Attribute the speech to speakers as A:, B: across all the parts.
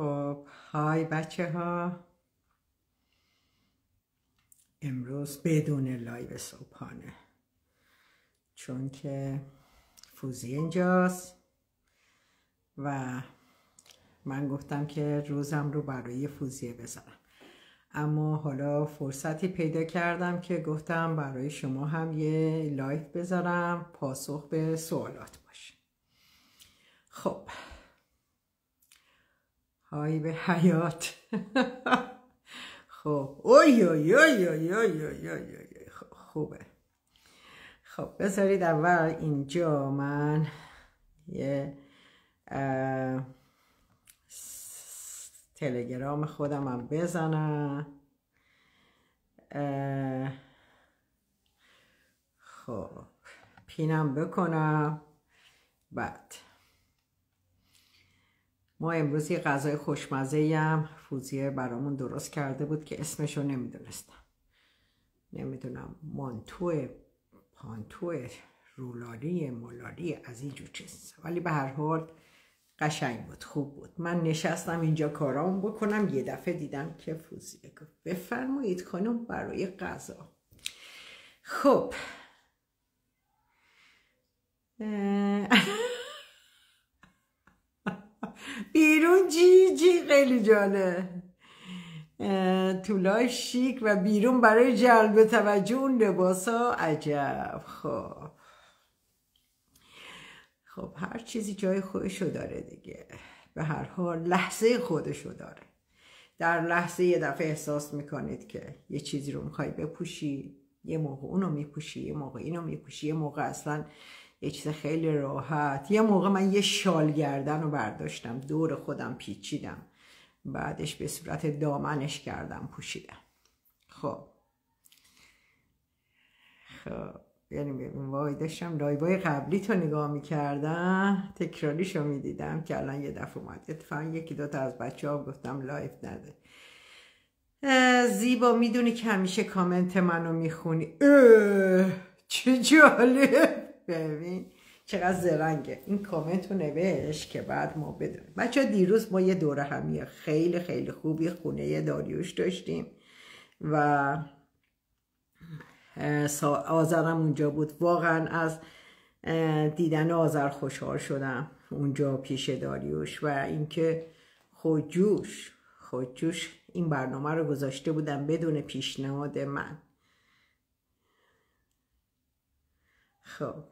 A: خب hi بچه ها امروز بدون لایو صبحانه. چون که فوزیه اینجاست و من گفتم که روزم رو برای فوزیه بذارم. اما حالا فرصتی پیدا کردم که گفتم برای شما هم یه لایو بذارم پاسخ به سوالات باشه. خب های به حیات. خب. اوی اوی اوی اوی اوی اوی اوی خوبه. خب بذارید اول اینجا من یه تلگرام خودم هم بزنم. خب. پینم بکنم. بعد. ما امروز یه غذای خوشمزه هم فوزیه برامون درست کرده بود که اسمشو نمی‌دونستم. نمی‌دونم مانتو پانتو رولاری مولاری از اینجور چیز. ولی به هر حال قشنگ بود خوب بود. من نشستم اینجا کارام بکنم یه دفعه دیدم که فوزیه. گفت بفرمایید خانم برای غذا. خب. بیرون جی جی خیلی جاله طولای شیک و بیرون برای جلب توجه اون لباس ها عجب. خب. خب هر چیزی جای خودشو داره دیگه. به هر حال لحظه خودشو داره. در لحظه یه دفعه احساس می‌کنید که یه چیزی رو می‌خوای بپوشی یه موقع اونو میپوشی یه موقع اینو میپوشی یه موقع اصلا یه چیز خیلی راحت. یه موقع من یه شال گردن رو برداشتم. دور خودم پیچیدم. بعدش به صورت دامنش کردم پوشیدم. خب. خب. یعنی ببین وای داشتم. لایوای قبلی تو نگاه می‌کردم. تکراریشو می‌دیدم که الان یه دفعه اومد. اتفاقا یکی دوتا از بچه ها گفتم لایو نده. زیبا می‌دونی که همیشه کامنت منو می‌خونی. چه جالب. ببین چقدر زرنگه. این کامنت رو نوشت که بعد ما بدونیم. بچه دیروز ما یه دوره همیه خیلی خیلی خوبی خونه داریوش داشتیم و آذرم اونجا بود. واقعا از دیدن آذر خوشحال شدم اونجا پیش داریوش و اینکه خودجوش خودجوش این برنامه رو گذاشته بودم بدون پیشنهاد من. خب.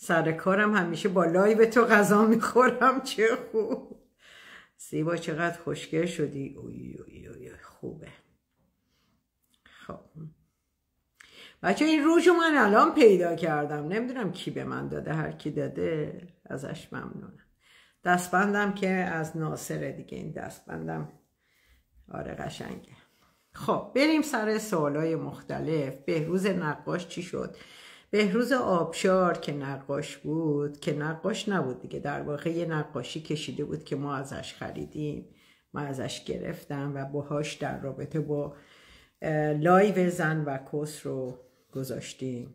A: سر کارم همیشه با لایو تو غذا می‌خورم. چه خوب. سیبا چقدر خوشگل شدی. اوی اوی اوی خوبه. خب. بچه این روش من الان پیدا کردم. نمی‌دونم کی به من داده. هر کی داده ازش ممنونم. دستبندم که از ناصره دیگه. این دستبندم. آره قشنگه. خب بریم سر سوالای مختلف. بهروز نقاش چی شد؟ بهروز آبشار که نقاش بود که نقاش نبود دیگه. در واقع یه نقاشی کشیده بود که ما ازش خریدیم. ما ازش گرفتم و باهاش در رابطه با لایو زن و کس رو گذاشتیم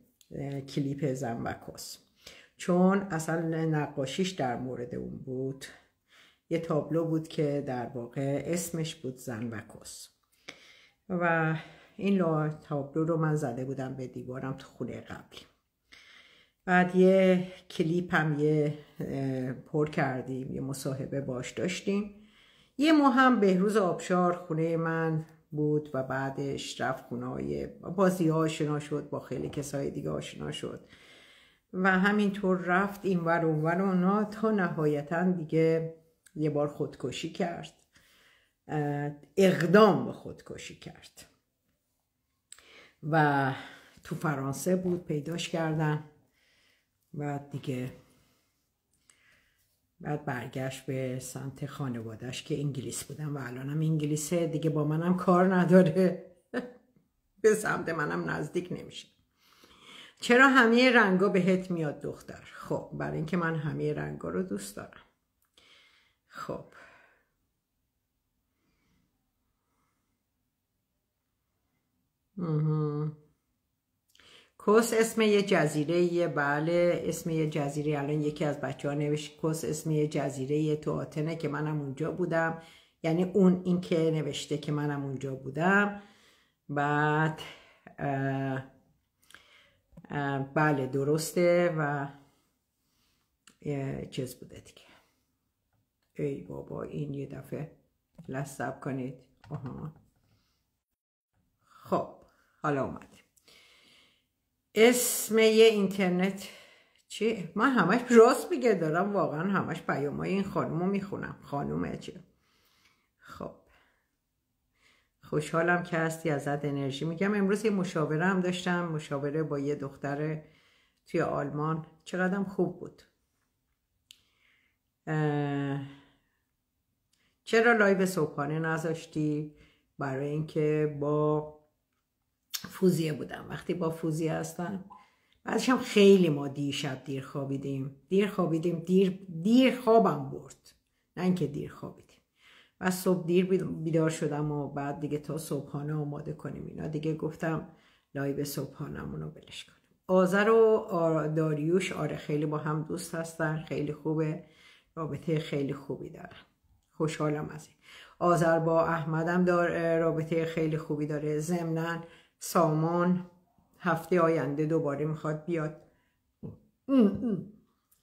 A: کلیپ زن و کس چون اصلا نقاشیش در مورد اون بود. یه تابلو بود که در واقع اسمش بود زن و کس و این تابلو رو من زده بودم به دیوارم تو خونه قبلی بعد یه کلیپ هم یه پر کردیم یه مصاحبه باش داشتیم. یه ماه هم بهروز آبشار خونه من بود و بعدش رفت خونه های بازی آشنا شد با خیلی کسای دیگه آشنا شد. و همینطور رفت این ور ور اونا تا نهایتا دیگه یه بار خودکشی کرد. اقدام به خودکشی کرد. و تو فرانسه بود پیداش کردن و دیگه بعد برگشت به سمت خانوادش که انگلیس بودم و الانم انگلیسه. دیگه با منم کار نداره. به سمت منم نزدیک نمیشه. چرا همه رنگا بهت میاد دختر؟ خب برای اینکه من همه رنگا رو دوست دارم. خب. کوس اسم یه جزیره بله اسم یه جزیره. الان یکی از بچه ها نوشت کوس اسم یه جزیره تو آتنه که منم اونجا بودم. یعنی اون این که نوشته که منم اونجا بودم. بعد بله درسته و چیز بوده دیگه. ای بابا این یه دفعه لستب کنید. خب. حالا اومد اسم یه اینترنت چی؟ من همش راست میگه دارم واقعا همش پیام های این خانم رو می‌خونم. خانومه چی؟ خب. خوشحالم که هستی ازت انرژی می‌گیرم. امروز یه مشاوره هم داشتم. مشاوره با یه دختر توی آلمان. چقدرم خوب بود. چرا لایو صبحانه نذاشتی؟ برای اینکه با فوزیه بودم. وقتی با فوزیه هستم بعدش هم خیلی ما دیر شب دیر خوابیدیم. دیر خوابیدیم دیر, دیر خوابم برد. نه اینکه دیر خوابیدیم. و صبح دیر بیدار شدم و بعد دیگه تا صبحانه آماده کنیم. اینا دیگه گفتم لایو صبحانمون رو بلش کنیم. آذر و داریوش آره خیلی با هم دوست هستن. خیلی خوبه. رابطه خیلی خوبی دارن. خوشحالم از این. آذر با احمدم دار رابطه خیلی خوبی داره. ضمنا سامان هفته آینده دوباره می‌خواد بیاد.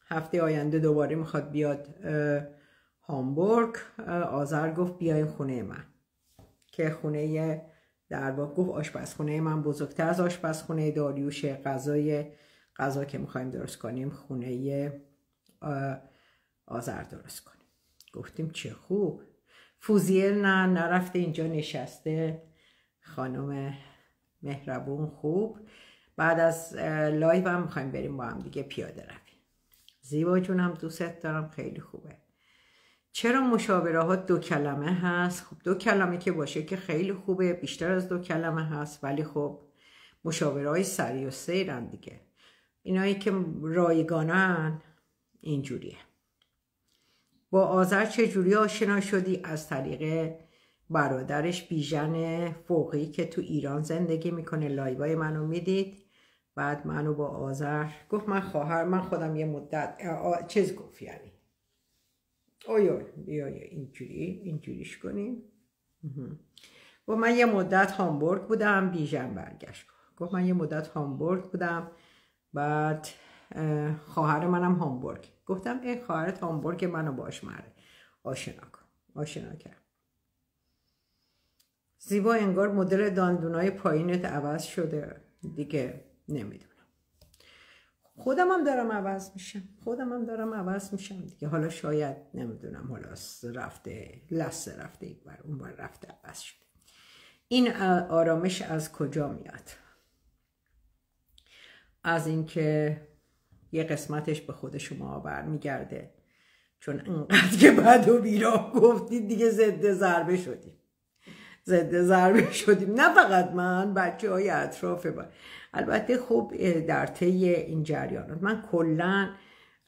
A: هفته آینده دوباره می‌خواد بیاد هامبورگ. آذر گفت بیای خونه من. که خونه در واقع گفت آشپزخونه من بزرگتر از آشپزخونه داریوش غذای غذا که می‌خوایم درست کنیم خونه آذر درست کنیم. گفتیم چه خوب. فوزیه نه نرفته اینجا نشسته. خانم مهربون خوب. بعد از لایو هم می‌خوایم بریم با هم دیگه پیاده رویم. زیبا جونم دوست دارم خیلی خوبه. چرا مشاوره ها دو کلمه هست؟ خب دو کلمه که باشه که خیلی خوبه بیشتر از دو کلمه هست ولی خب مشاوره های سری و سیرن دیگه. اینایی که رایگانن اینجوریه. با آذر چجوری آشنا شدی؟ از طریق برادرش بیژن فوقی که تو ایران زندگی می‌کنه. لایوای منو می‌دید. بعد منو با آذر گفت من خواهر من خودم یه مدت چیز گفت یعنی. آیا بیا اینجوری اینجوریش کنیم. گفت من یه مدت هامبورگ بودم بیژن برگشت. گفت من یه مدت هامبورگ بودم. بعد خواهر منم هامبورگ. گفتم ای خواهرت هامبورگ منو باش مره. آشنا کن. آشنا کرد. زیبا انگار مدل داندونای پایینت عوض شده. دیگه نمی‌دونم. خودم هم دارم عوض میشم. خودم هم دارم عوض میشم دیگه. حالا شاید نمی‌دونم. حالا رفته لسه رفته یک بر اون بار رفته عوض شده. این آرامش از کجا میاد؟ از اینکه یه قسمتش به خود شما برمیگرده چون انقدر که بعد و بیراه گفتید دیگه ضد ضربه شدیم. ضد ضربه شدیم. نه فقط من بچه های اطراف با. البته خب در طی این جریانات من کلا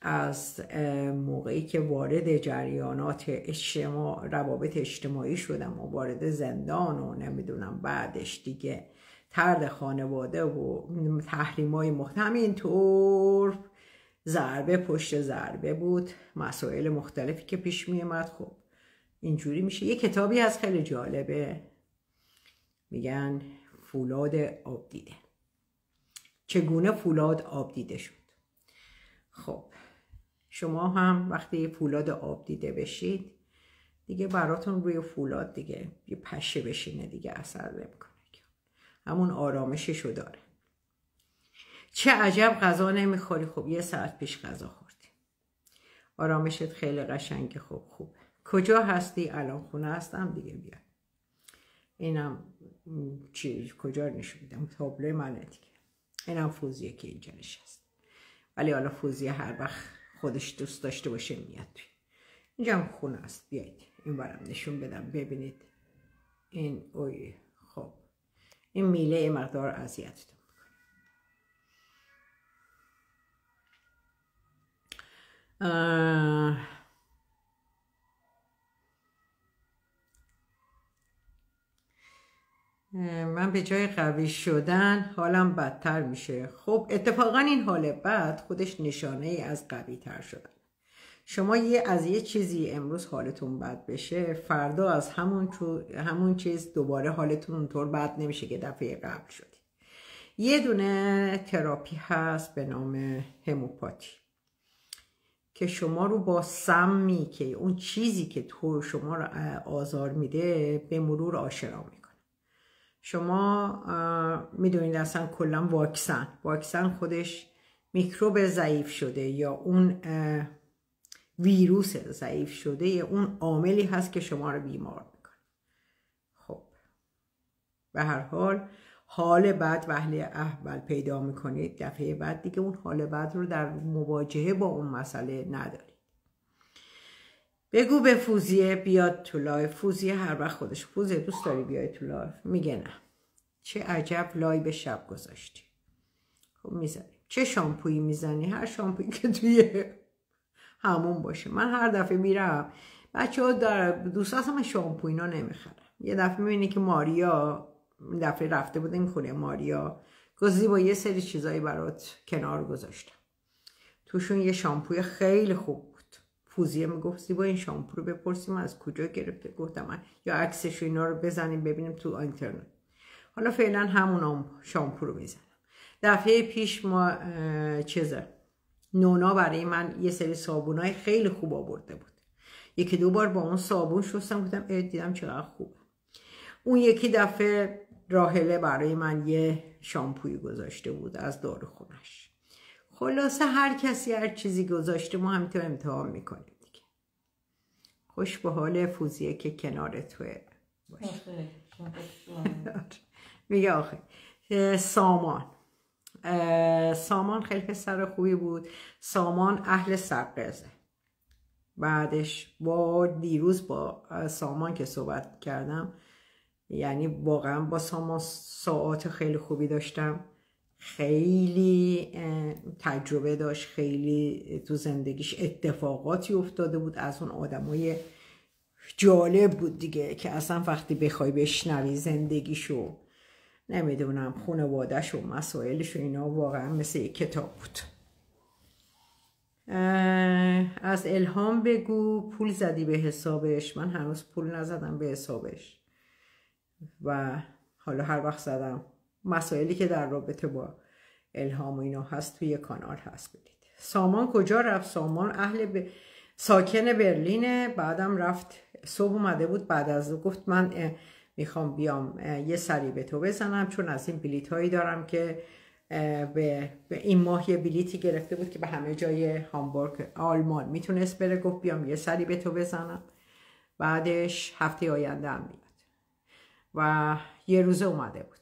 A: از موقعی که وارد جریانات اجتماع روابط اجتماعی شدم و وارد زندان و نمی‌دونم بعدش دیگه ترد خانواده و تحریم های طور ضربه پشت ضربه بود. مسائل مختلفی که پیش می خب اینجوری میشه. یه کتابی از خیلی جالبه. میگن فولاد آب دیده. چگونه فولاد آب دیده شد؟ خب شما هم وقتی فولاد آب دیده بشید دیگه براتون روی فولاد دیگه یه پشه بشینه دیگه اثر نمی‌کنه همون آرامششو داره. چه عجب غذا نمی‌خوری؟ خب یه ساعت پیش غذا خوردی. آرامشت خیلی قشنگه. خوب خوبه. کجا هستی؟ الان خونه هستم دیگه بیا. اینم چی کجا نشون میدم؟ تابلو منه دیگه. اینم فوزیه که اینجا نشست. ولی حالا فوزیه هر وقت خودش دوست داشته باشه میاد اینجا هم خونه است. بیایید. این برم نشون بدم. ببینید. این اوی خب. این میله مقدار اذیتتون من به جای قوی شدن حالم بدتر میشه. خب اتفاقا این حال بد خودش نشانه ای از قوی تر شدن. شما یه از یه چیزی امروز حالتون بد بشه فردا از همون, همون چیز دوباره حالتون اونطور بد نمیشه که دفعه قبل شدی. یه دونه تراپی هست به نام هموپاتی که شما رو با سمی که اون چیزی که تو شما رو آزار میده به مرور آشنا می‌کنه. شما می‌دونید اصلا کلا واکسن. واکسن خودش میکروب ضعیف شده یا اون ویروس ضعیف شده اون عاملی هست که شما رو بیمار می‌کنه. خب. به هر حال حال بعد وحلی احول پیدا می‌کنید. دفعه بعد دیگه اون حال بعد رو در مواجهه با اون مسئله ندارید. بگو به فوزیه بیاد تو لایف فوزیه هر وقت خودش فوزیه دوست داری بیای تو لایف میگه نه. چه عجب لای به شب گذاشتی. خب می‌زنی. چه شامپویی می‌زنی؟ هر شامپویی که توی همون باشه. من هر دفعه میرم بچه ها در دوست من شامپو اینا نمی‌خرم. یه دفعه می‌بینی که ماریا دفعه رفته بود این خونه ماریا. گذی با یه سری چیزایی برات کنار گذاشتم. توشون یه شامپوی خیلی خوب فوزیه می‌گفت زیبا این شامپو رو بپرسیم از کجا گرفته؟ گفتم من یا عکسش اینا رو بزنیم ببینیم تو اینترنت. حالا فعلا همون شامپو رو می‌زنم. دفعه پیش ما چیزه. نونا برای من یه سری صابونای خیلی خوب آورده بود. یکی دو بار با اون صابون شستم گفتم دیدم چقدر خوبه اون یکی دفعه راهله برای من یه شامپوی گذاشته بود از داروخونش. خلاصه هر کسی هر چیزی گذاشته ما همینطور امتحان می‌کنیم دیگه. خوش به حال فوزیه که کنار توه. باشه میگه آخه. سامان. سامان خیلی پسر خوبی بود. سامان اهل سقزه بعدش با دیروز با سامان که صحبت کردم یعنی واقعا با سامان ساعت خیلی خوبی داشتم. خیلی تجربه داشت خیلی تو زندگیش اتفاقاتی افتاده بود. از اون آدمای جالب بود دیگه که اصلا وقتی بخوای بشنوی زندگیشو نمی‌دونم خانوادهش و مسائلش و اینا واقعا مثل یک کتاب بود. از الهام بگو پول زدی به حسابش؟ من هنوز پول نزدم به حسابش. و حالا هر وقت زدم. مسائلی که در رابطه با الهام و اینا هست توی کانال هست بدید. سامان کجا رفت؟ سامان اهل ب... ساکن برلینه. بعدم رفت صبح اومده بود بعد از گفت من می‌خوام بیام یه سری به تو بزنم چون از این بلیت هایی دارم که به, این ماه یه بلیتی گرفته بود که به همه جای هامبورگ آلمان می‌تونست بره. گفت بیام یه سری به تو بزنم. بعدش هفته آینده هم میاد. و یه روزه اومده بود.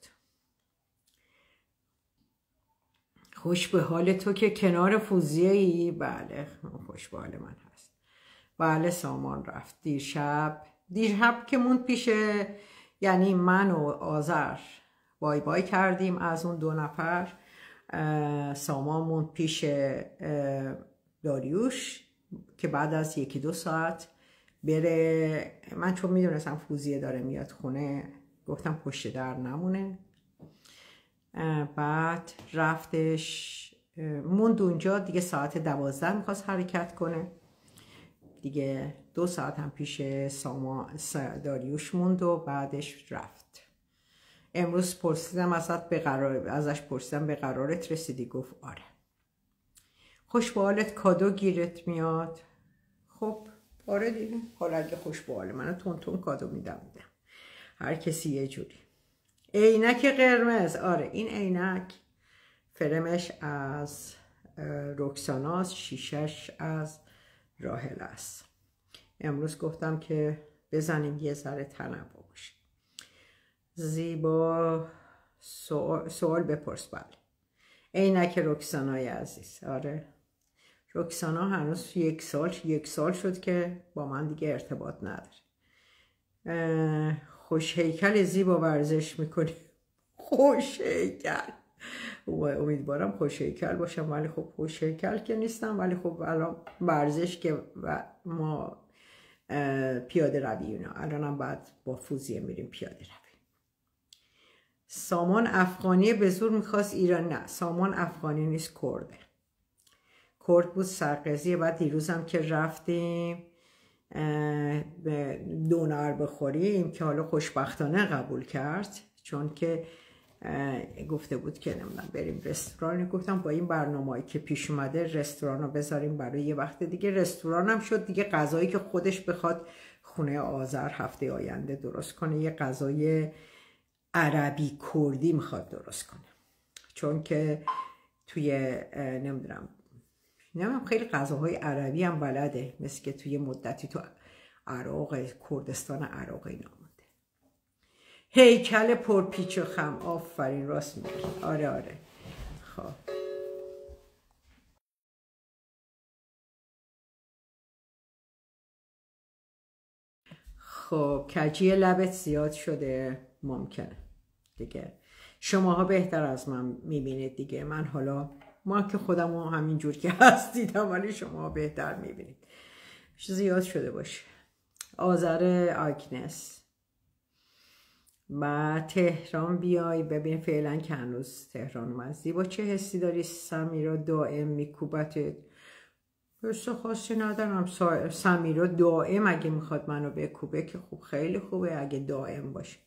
A: خوش به حال تو که کنار فوزیه ای بله خوش به حال من هست. بله سامان رفت. دیر شب. که مون پیشه یعنی من و آذر بای بای کردیم از اون دو نفر. سامامون پیش داریوش که بعد از یکی دو ساعت بره. من چون می‌دونستم فوزیه داره میاد خونه گفتم پشت در نمونه. بعد رفتش موند اونجا دیگه ساعت دوازده می‌خواست حرکت کنه. دیگه دو ساعت هم پیش ساما داریوش موند و بعدش رفت. امروز پرسیدم ازت به قرار ازش پرسیدم به قرارت رسیدی؟ گفت آره. خوش کادو گیرت میاد. خب آره دیگه. حالا اگه خوش به منو تون تون کادو میدم میدم. هر کسی یه جوری. عینک قرمز. آره این عینک فرمش از رکساناس شیشش از راهل است. امروز گفتم که بزنیم یه ذره تنوع باشه. زیبا سوال, بپرس. بله. عینک رکسانای عزیز. آره. رکسانا هنوز یک سال یک سال شد که با من دیگه ارتباط نداره. خوش هیکل زیبا ورزش می‌کنی. خوش هیکل. امیدوارم خوش هیکل باشم ولی خب خوش هیکل که نیستم ولی خب الان ورزش که ما پیاده روی اینا. الان هم بعد با فوزیه میریم پیاده روی. سامان افغانی به زور می‌خواست ایران نه. سامان افغانی نیست کرده. کرد بود سرقضیه. بعد دیروزم که رفتیم دونر بخوریم که حالا خوشبختانه قبول کرد چون که گفته بود که نمی‌دونم بریم رستوران. گفتم با این برنامه که پیش اومده رستوران رو بذاریم برای یه وقت دیگه. رستوران هم شد دیگه غذایی که خودش بخواد خونه آذر هفته آینده درست کنه. یه غذای عربی کردی می‌خواد درست کنه. چون که توی نمی‌دونم نمی‌دونم خیلی غذاهای عربی هم بلده. مثل که توی مدتی تو عراق کردستان عراق اینا مونده هیکل پرپیچ و خم. آفرین راست میگی. آره آره. خب. خب کجی لبت زیاد شده؟ ممکنه. دیگه. شماها بهتر از من می‌بینید دیگه. من حالا ما که خودمو همینجور که هست دیدم ولی شما بهتر می‌بینید. زیاد شده باشه. آذر آگنس. و تهران بیای ببین فعلا که هنوز تهران اومد. زیبا چه حسی داری؟ سمیرا دائم میکوبتت حس خاصی ندارم. سمیرا دائم اگه می‌خواد منو بکوبه که خوب خیلی خوبه اگه دائم باشه.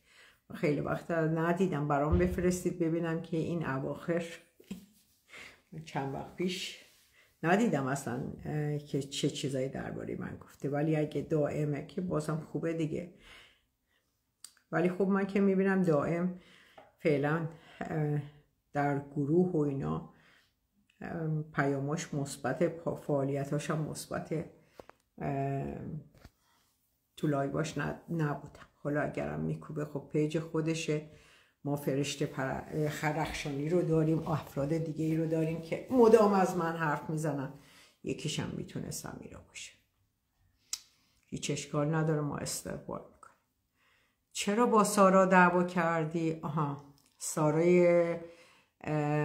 A: خیلی وقت ندیدم. برام بفرستید ببینم که این اواخر چند وقت پیش ندیدم اصلا که چه چیزایی درباره من گفته. ولی اگه دائمه که بازم خوبه دیگه. ولی خب من که می‌بینم دائم فعلا در گروه و اینا پیاماش مثبت فعالیتاش هم مثبت تو لایواش نبودم. حالا اگرم میکوبه خب پیج خودشه. ما فرشته خرخشانی رو داریم افراد دیگه ای رو داریم که مدام از من حرف می‌زنن. یکیشم می‌تونه سمیرا باشه. هیچ اشکال نداره ما استقبال می‌کنیم. چرا با سارا دعوا کردی؟ آها سارای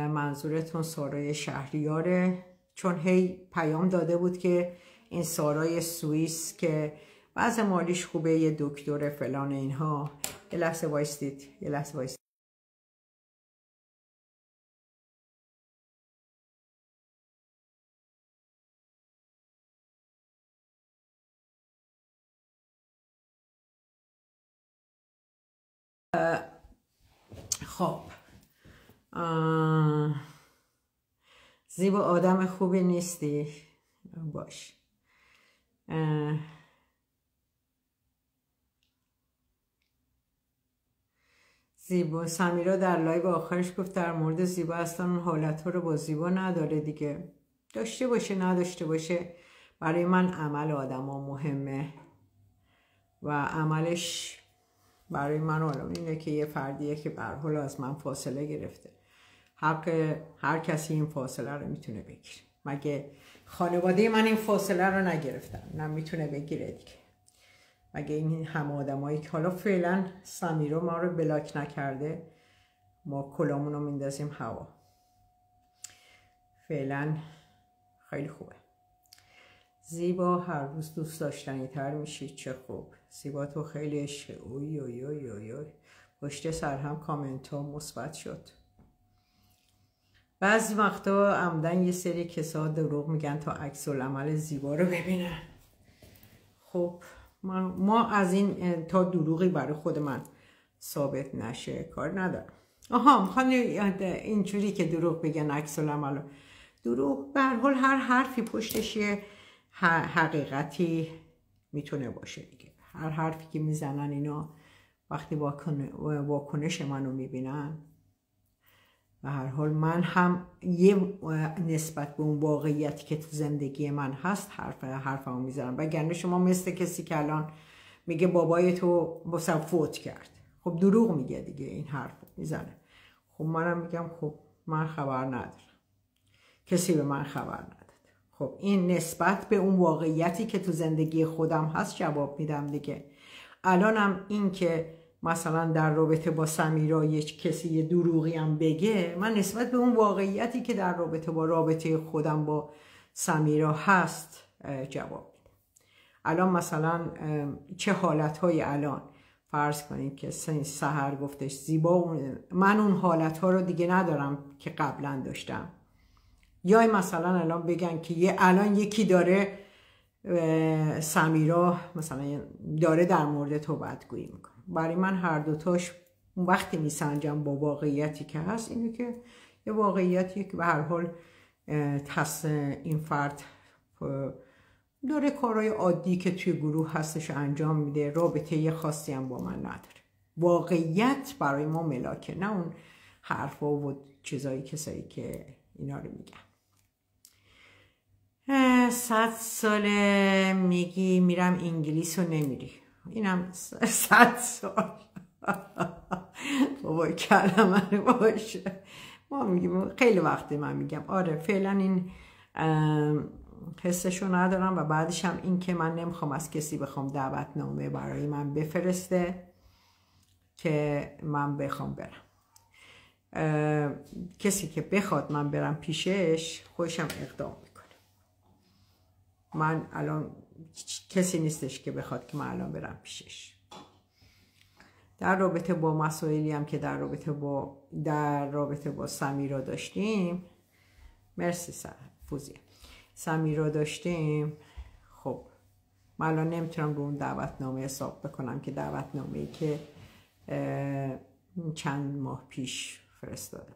A: منظورتون سارای شهریاره. چون هی پیام داده بود که این سارای سوئیس که وضع مالیش خوبه یه دکتر فلان اینها. یه لحظه وایستید یه لحظه وایستید خب. زیبا آدم خوبی نیستی؟ باش. زیبا سمیرا در لایو آخرش گفت در مورد زیبا اصلا اون حالت رو با زیبا نداره دیگه. داشته باشه نداشته باشه. برای من عمل آدم مهمه و عملش برای من حالا اینه که یه فردیه که حال از من فاصله گرفته. حق هر کسی این فاصله رو می‌تونه بگیره. مگه خانواده من این فاصله رو نگرفتن؟ نه می‌تونه بگیره دیگه. مگه این هم آدمایی که حالا فعلا سمیرو ما رو بلاک نکرده ما کلامون رو میندازیم هوا. فعلا خیلی خوبه. زیبا هر روز دوست داشتنی تر میشی. چه خوب. زیبا تو خیلی عشقه اوی اوی اوی اوی اوی. پشت سر هم کامنت ها مثبت شد. بعضی وقتا عمدن یه سری کسا دروغ میگن تا عکس عمل زیبا رو ببینن. خب ما از این تا دروغی برای خود من ثابت نشه. کار ندارم. آها می‌خوان اینجوری که دروغ بگن عکس العمل دروغ به حال هر حرفی پشتش یه حقیقتی می‌تونه باشه دیگه. هر حرفی که می‌زنن اینا وقتی واکنش منو می‌بینن و هر حال من هم یه نسبت به اون واقعیتی که تو زندگی من هست حرف حرفمو می‌ذارم وگرنه شما مثل کسی که الان میگه بابای تو بسا فوت کرد. خب دروغ میگه دیگه این حرف می‌زنه. خب منم میگم خب من خبر ندارم. کسی به من خبر نداد خب این نسبت به اون واقعیتی که تو زندگی خودم هست جواب میدم دیگه. الانم این که مثلا در رابطه با سمیرا یک کسی دروغی هم بگه من نسبت به اون واقعیتی که در رابطه با رابطه خودم با سمیرا هست جواب میدم. الان مثلا چه حالت های الان؟ فرض کنید که سهر گفتش زیبا من اون حالت ها رو دیگه ندارم که قبلا داشتم. یا مثلا الان بگن که یه الان یکی داره سمیرا مثلا داره در مورد تو بدگویی می‌کنه. برای من هر دوتاش وقتی میسنجم با واقعیتی که هست اینه که یه واقعیتی که به هر حال تس این فرد داره کارهای عادی که توی گروه هستش انجام میده رابطه یه خاصی هم با من نداره. واقعیت برای ما ملاکه نه اون حرفا و چیزایی کسایی که اینا رو میگن. صد ساله میگی میرم انگلیس رو نمیری. اینم صد سال. بابا کلمه باشه. ما میگیم خیلی وقتی من میگم. آره فعلا این حسشو ندارم و بعدش هم این که من نمی‌خوام از کسی بخوام دعوتنامه برای من بفرسته که من بخوام برم. کسی که بخواد من برم پیشش خودشم اقدام من الان کسی نیستش که بخواد که من الان برم پیشش. در رابطه با مسائلی هم که در رابطه با در رابطه با سمیرا داشتیم. مرسی فوزیه. سمیرا داشتیم. خب من الان نمی‌تونم رو اون دعوتنامه حساب بکنم که دعوتنامه ای که چند ماه پیش فرستاده بود.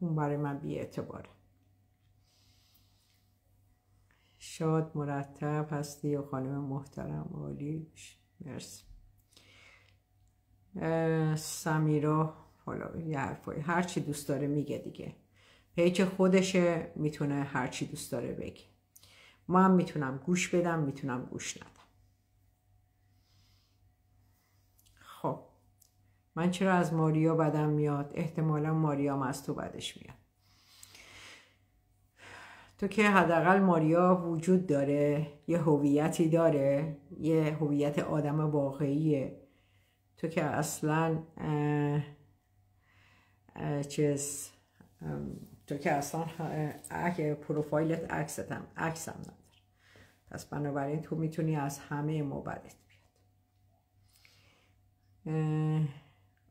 A: اون برای من بی اعتباره شاد مرتب هستی و خانم محترم عالی. مرسی. سمیرا حالا یه حرفایی هر چی دوست داره میگه دیگه. پیچ خودشه می‌تونه هر چی دوست داره بگه. من می‌تونم گوش بدم می‌تونم گوش ندم. خب. من چرا از ماریا بدم میاد؟ احتمالا ماریا از تو بدش میاد. تو که حداقل ماریا وجود داره یه هویتی داره یه هویت آدم واقعیه. تو که اصلا چیز تو که اصلا پروفایلت عکستم عکسم نداره. پس بنابراین تو می‌تونی از همه ما بدت بیاد.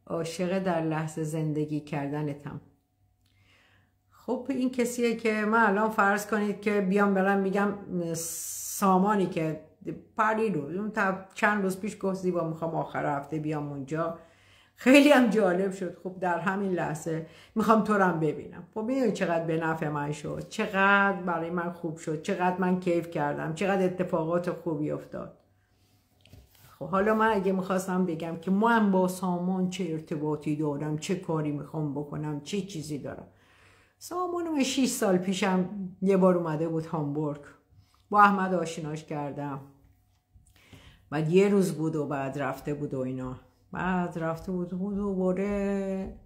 A: عاشق در لحظه زندگی کردنتم. خب این کسیه که من الان فرض کنید که بیام برم میگم سامانی که پری رو چند روز پیش گفت زیبا می‌خوام آخر هفته بیام اونجا. خیلی هم جالب شد. خب در همین لحظه می‌خوام تو هم ببینم. خب می‌دونی چقدر به نفع من شد. چقدر برای من خوب شد. چقدر من کیف کردم. چقدر اتفاقات خوبی افتاد. خب حالا من اگه می‌خواستم بگم که من با سامان چه ارتباطی دارم چه کاری می‌خوام بکنم چه چیزی دارم. سامان 6 سال پیشم یه بار اومده بود هامبورگ. با احمد آشناش کردم. بعد یه روز بود و بعد رفته بود و اینا. بعد رفته بود و دوباره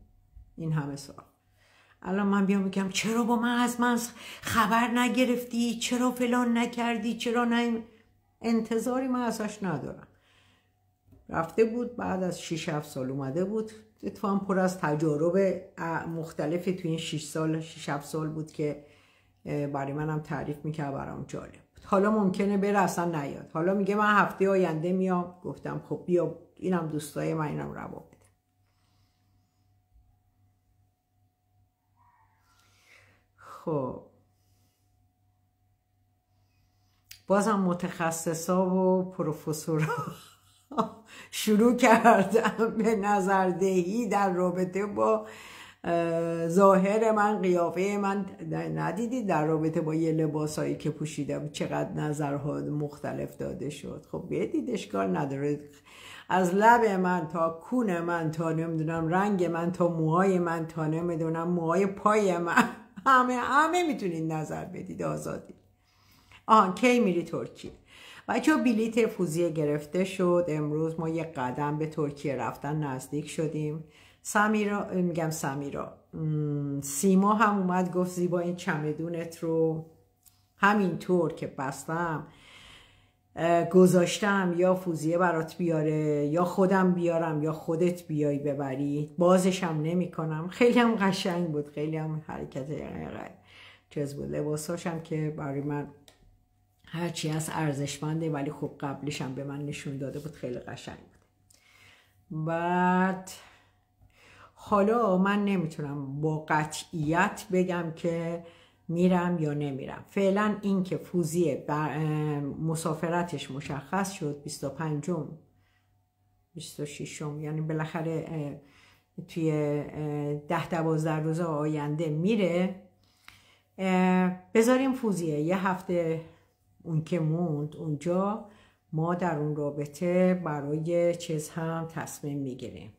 A: این همه سال. الان من بیام میگم چرا با من از من خبر نگرفتی؟ چرا فلان نکردی؟ چرا نه انتظاری من ازش ندارم. رفته بود بعد از 6 7 سال اومده بود. اتفاقا پر از تجارب مختلفی تو این 6 سال 6 7 سال بود که برای منم تعریف می‌کرد برام جالب حالا ممکنه بره اصلا نیاد. حالا میگه من هفته آینده میام. گفتم خب بیا اینم دوستای من اینم روا بده. خب. بازم متخصصا و پروفسورا. شروع کردم به نظردهی در رابطه با ظاهر من قیافه من. ندیدید در رابطه با یه لباسایی که پوشیدم چقدر نظرها مختلف داده شد. خب بدید اشکال نداره. از لب من تا کون من تا نمی‌دونم رنگ من تا موهای من تا نمی‌دونم موهای پای من. همه همه می‌تونید نظر بدید آزادی. آن کی میری ترکیه؟ بچه بلیت فوزیه گرفته شد. امروز ما یه قدم به ترکیه رفتن نزدیک شدیم. سمیرا میگم سمیرا. سیما هم اومد گفت زیبا این چمدونت رو. همینطور که بستم گذاشتم یا فوزیه برات بیاره یا خودم بیارم یا خودت بیای ببری. بازشم نمی کنم خیلی هم قشنگ بود. خیلی هم حرکت چیز بود. لباساشم که برای من هرچی از ارزشمنده ولی خب قبلشم به من نشون داده بود خیلی قشنگ بود. بعد حالا من نمی‌تونم با قطعیت بگم که میرم یا نمیرم. فعلا این که فوزیه مسافرتش مشخص شد 25 26 یعنی بالاخره توی ده دوازده روز آینده میره. بذاریم فوزیه. یه هفته اون که موند اونجا ما در اون رابطه برای چیز هم تصمیم می‌گیریم.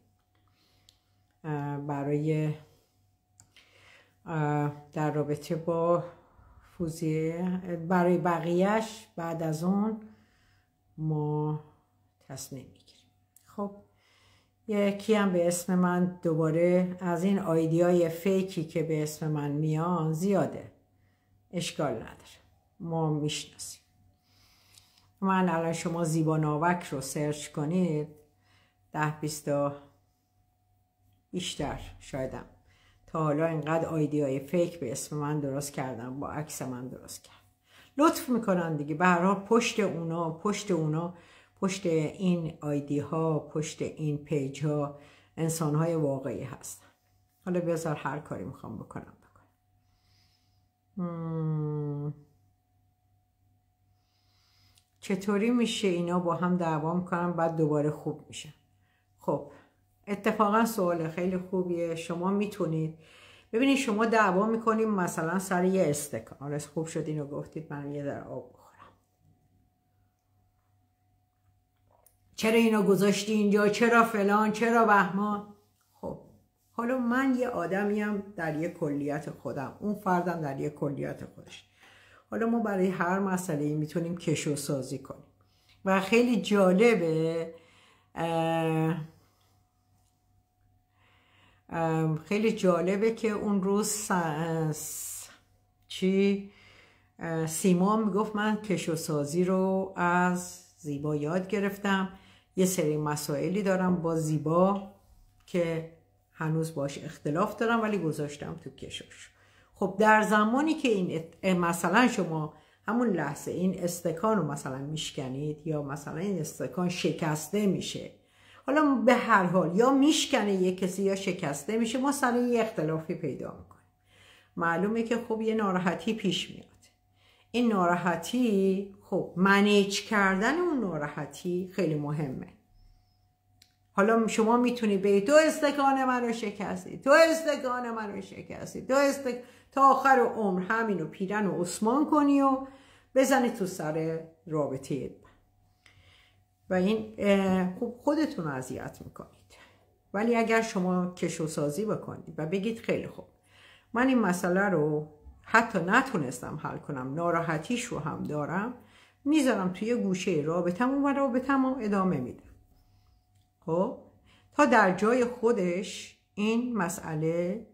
A: برای در رابطه با فوزیه برای بقیهش بعد از اون ما تصمیم می‌گیریم. خب یکی هم به اسم من دوباره از این آیدیای فیکی که به اسم من میان زیاده. اشکال نداره. ما می‌شناسیم. من الان شما زیبا ناوک رو سرچ کنید ده بیستا بیشتر شایدم. تا حالا اینقدر ID ای fake به اسم من درست کردم با عکس من درست کرد لطف می‌کنن دیگه. به هر حال پشت اونا پشت اونا پشت این ID ها پشت این page ها انسان های واقعی هستن. حالا بذار هر کاری می‌خوام بکنم بکنم. چطوری میشه اینا با هم دعوا می‌کنن بعد دوباره خوب میشه. خب اتفاقا سوال خیلی خوبیه. شما می‌تونید. ببینید شما دعوا می‌کنیم مثلا سر یه استکان. آره خوب شد اینو گفتید. من یه در آب بخورم. چرا اینو گذاشتی اینجا؟ چرا فلان؟ چرا بهمان؟ خب حالا من یه آدمیم در یه کلیت خودم. اون فردم در یه کلیت خودش. حالا ما برای هر مسئله می‌تونیم کشو سازی کنیم. و خیلی جالبه خیلی جالبه که اون روز چی سیما می‌گفت من کشو سازی رو از زیبا یاد گرفتم. یه سری مسائلی دارم با زیبا که هنوز باش اختلاف دارم ولی گذاشتم تو کشوش. خب در زمانی که این مثلا شما همون لحظه این استکان رو مثلا میشکنید یا مثلا این استکان شکسته میشه. حالا به هر حال یا میشکنه یه کسی یا شکسته میشه ما سر یه اختلافی پیدا می‌کنیم. معلومه که خب یه ناراحتی پیش میاد. این ناراحتی خب منیج کردن اون ناراحتی خیلی مهمه. حالا شما می‌تونی به تو استکان من رو شکستی. تو استکان من رو شکستی. تو استک... تا آخر عمر همینو پیرن و عثمان کنی و بزنی تو سر رابطه. و این خوب خودتون اذیت می‌کنید. ولی اگر شما کشو سازی بکنید و بگید خیلی خوب. من این مسئله رو حتی نتونستم حل کنم. ناراحتیش رو هم دارم. می‌ذارم توی گوشه رابطم و رابطم رو ادامه میدم خب؟ تا در جای خودش این مسئله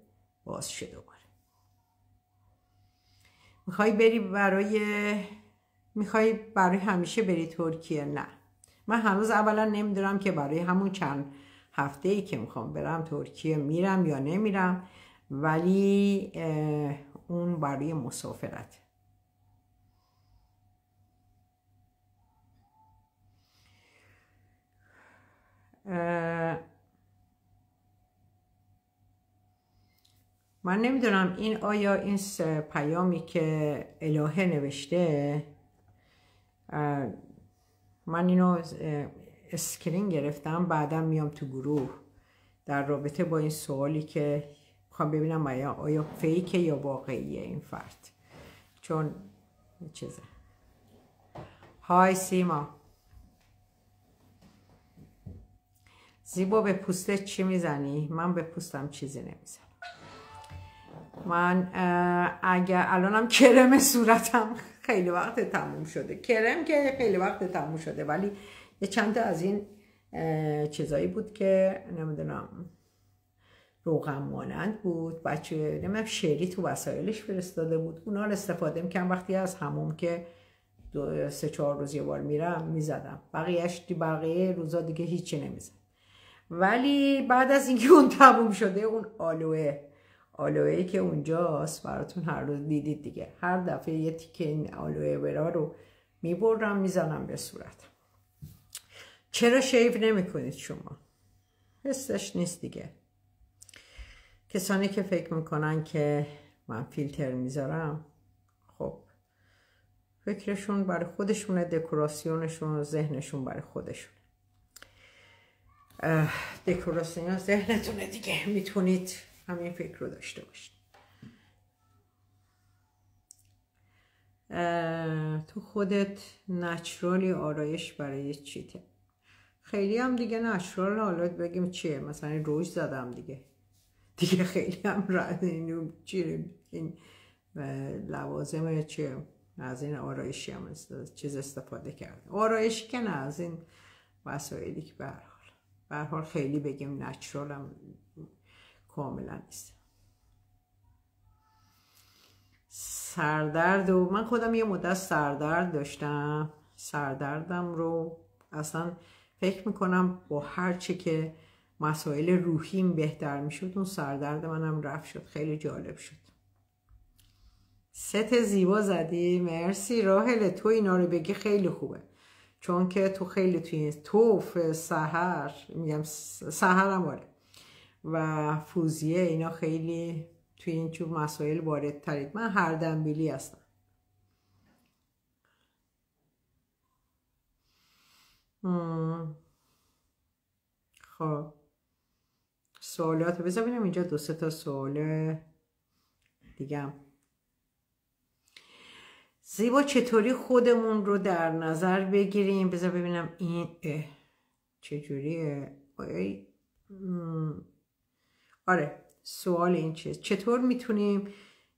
A: باز شده دوباره. می‌خوای بری برای می‌خوای برای همیشه بری ترکیه؟ نه. من هنوز اولا نمی‌دونم که برای همون چند هفته ای که می‌خوام برم ترکیه میرم یا نمیرم ولی اون برای مسافرت. من نمی‌دونم این آیا این پیامی که الهه نوشته من اینو اسکرین گرفتم بعدا میام تو گروه در رابطه با این سوالی که می‌خوام ببینم آیا, آیا فیکه یا واقعیه این فرد. چون چیزه. های سیما. زیبا به پوستت چی می‌زنی؟ من به پوستم چیزی نمی‌زنم. من اگر الانم کرم صورتم خیلی وقت تموم شده. کرم که خیلی وقت تموم شده ولی یه چند از این چیزایی بود که نمی‌دونم روغم مانند بود. بچه نمی‌دونم شعری تو وسایلش فرستاده بود. اونا رو استفاده می‌کنم وقتی از هموم که دو سه چهار روز یه بار میرم می‌زدم. بقیهش بقیه روزا دیگه هیچی نمی‌زد. ولی بعد از اینکه اون تموم شده اون آلوه. آلوه که اونجاست براتون هر روز دیدید دیگه. هر دفعه یه تیکه این آلوه برا رو می‌برم می‌زنم به صورت. چرا شیف نمی کنید شما؟ حسش نیست دیگه. کسانی که فکر می‌کنن که من فیلتر می‌ذارم خب فکرشون برای خودشونه دکوراسیونشون و ذهنشون برای خودشون. دکوراسیون ذهنتونه دیگه. می‌تونید همین فکر رو داشته باشید. تو خودت نچرالی آرایش برای چیته؟ خیلی هم دیگه نچرال حالا بگیم چیه؟ مثلا روش زدم دیگه. دیگه خیلی هم رد این این لوازم چیه؟ از این آرایشی هم چیز استفاده کرد آرایشی که نه از این وسایلی که حال خیلی بگیم نچرال کاملا نیست. سردرد و من خودم یه مدت سردرد داشتم. سردردم رو اصلا فکر می‌کنم با هر چه که مسائل روحیم بهتر می‌شد اون سردرد منم رفت شد. خیلی جالب شد. ست زیبا زدی. مرسی راهل تو اینا رو بگی خیلی خوبه. چون که تو خیلی توی توف سهر میگم سهرم آره. و فوزیه اینا خیلی توی این چوب مسائل وارد ترید من هر دنبیلی هستم. خب. سوالات. بذار ببینم اینجا دو سه تا سوال دیگه زیبا چطوری خودمون رو در نظر بگیریم؟ بذار ببینم این اه. چجوریه؟ آره سوال این چیز. چطور می‌تونیم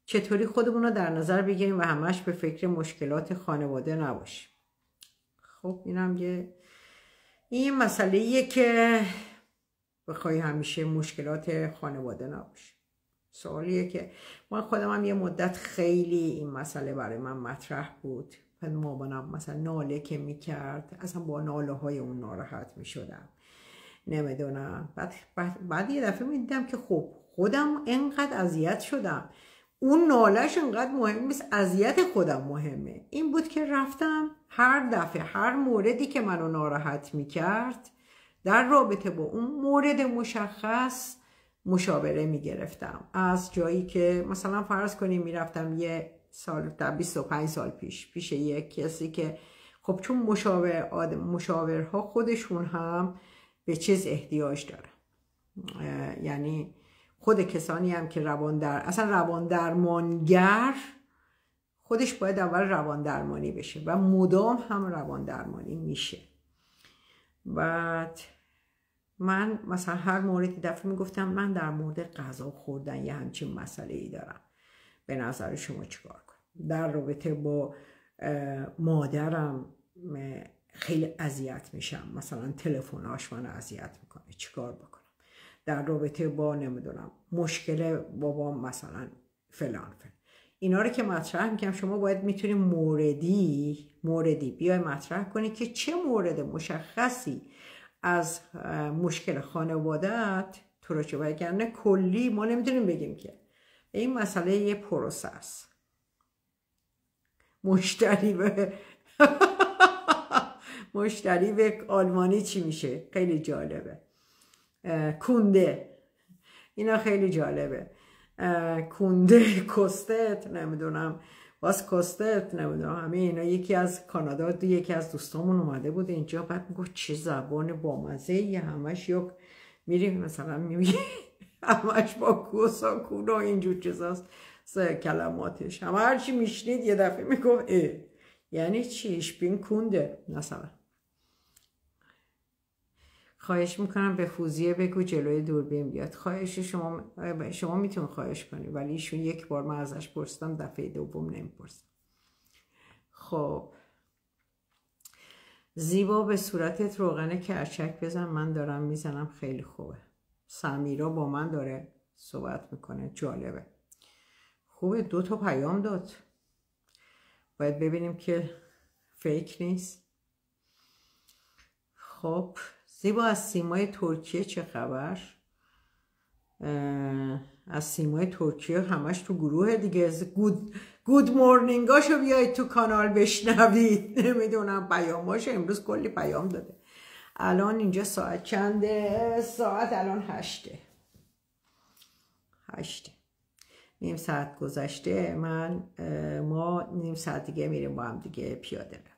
A: چطوری خودمون رو در نظر بگیریم و همش به فکر مشکلات خانواده نباشیم؟ خب اینم یه این مسئله که بخوای همیشه مشکلات خانواده نباشی سوالیه که من خودم هم یه مدت خیلی این مسئله برای من مطرح بود. مامانم مثلا ناله که می‌کرد اصلا با ناله های اون ناراحت می‌شدم. نمی‌دونم. بعد, بعد, بعد یه دفعه می‌دیدم که خب خودم انقدر اذیت شدم. اون نالش انقدر مهم نیست اذیت خودم مهمه. این بود که رفتم هر دفعه هر موردی که منو ناراحت می‌کرد در رابطه با اون مورد مشخص مشاوره می‌گرفتم. از جایی که مثلا فرض کنیم می‌رفتم یه سال در 25 سال پیش پیش یک کسی که خب چون مشاور مشاورها خودشون هم به چیز احتیاج دارن. یعنی خود کسانی هم که روان در اصلا روان درمانگر خودش باید اول روان درمانی بشه و مدام هم روان درمانی میشه. بعد من مثلا هر موردی دفعه می‌گفتم من در مورد غذا خوردن یه همچین مسئله ای دارم. به نظر شما چیکار کنم؟ در رابطه با مادرم خیلی اذیت میشم. مثلا تلفناش من اذیت می‌کنه. چیکار بکنم؟ در رابطه با نمی‌دونم مشکل بابام مثلا فلان فلان. اینا رو که مطرح می‌کنم شما باید می‌تونید موردی موردی بیای مطرح کنی که چه مورد مشخصی از مشکل خانوادت تو رو چه وگرنه کلی ما نمی‌تونیم بگیم که. این مسئله یه process مشتری به مشتری به آلمانی چی میشه؟ خیلی جالبه. کونده. اینا خیلی جالبه. Kunde kostet نمی‌دونم. was kostet نمی‌دونم همه اینا یکی از کانادا دو یکی از دوستامون اومده بود اینجا بعد می‌گفت چه زبان بامزه یه همش یک میریم مثلا می‌بینی همش با کوسا کونا اینجور چیزاست کلماتش. همه هرچی میشنید یه دفعه می‌گفت یعنی چیش بین کونده مثلا. خواهش می‌کنم به فوزیه بگو جلوی دوربین بیاد. خواهش شما شما میتون خواهش کنی ولی ایشون یک بار من ازش پرسیدم دفعه دوم نمی‌پرسم. خب. زیبا به صورتت روغن کرچک بزن من دارم می‌زنم خیلی خوبه. سمیرا با من داره صحبت می‌کنه جالبه. خوبه دو تا پیام داد. باید ببینیم که فیک نیست. خب. زیبا از سیمای ترکیه چه خبر؟ از سیمای ترکیه همش تو گروه دیگه. گود, گود مورنینگاشو بیاید تو کانال بشنوید. نمی‌دونم پیاماشو امروز کلی پیام داده. الان اینجا ساعت چنده؟ ساعت الان هشته. هشته. نیم ساعت گذشته. من ما نیم ساعت دیگه میریم با هم دیگه پیاده رویم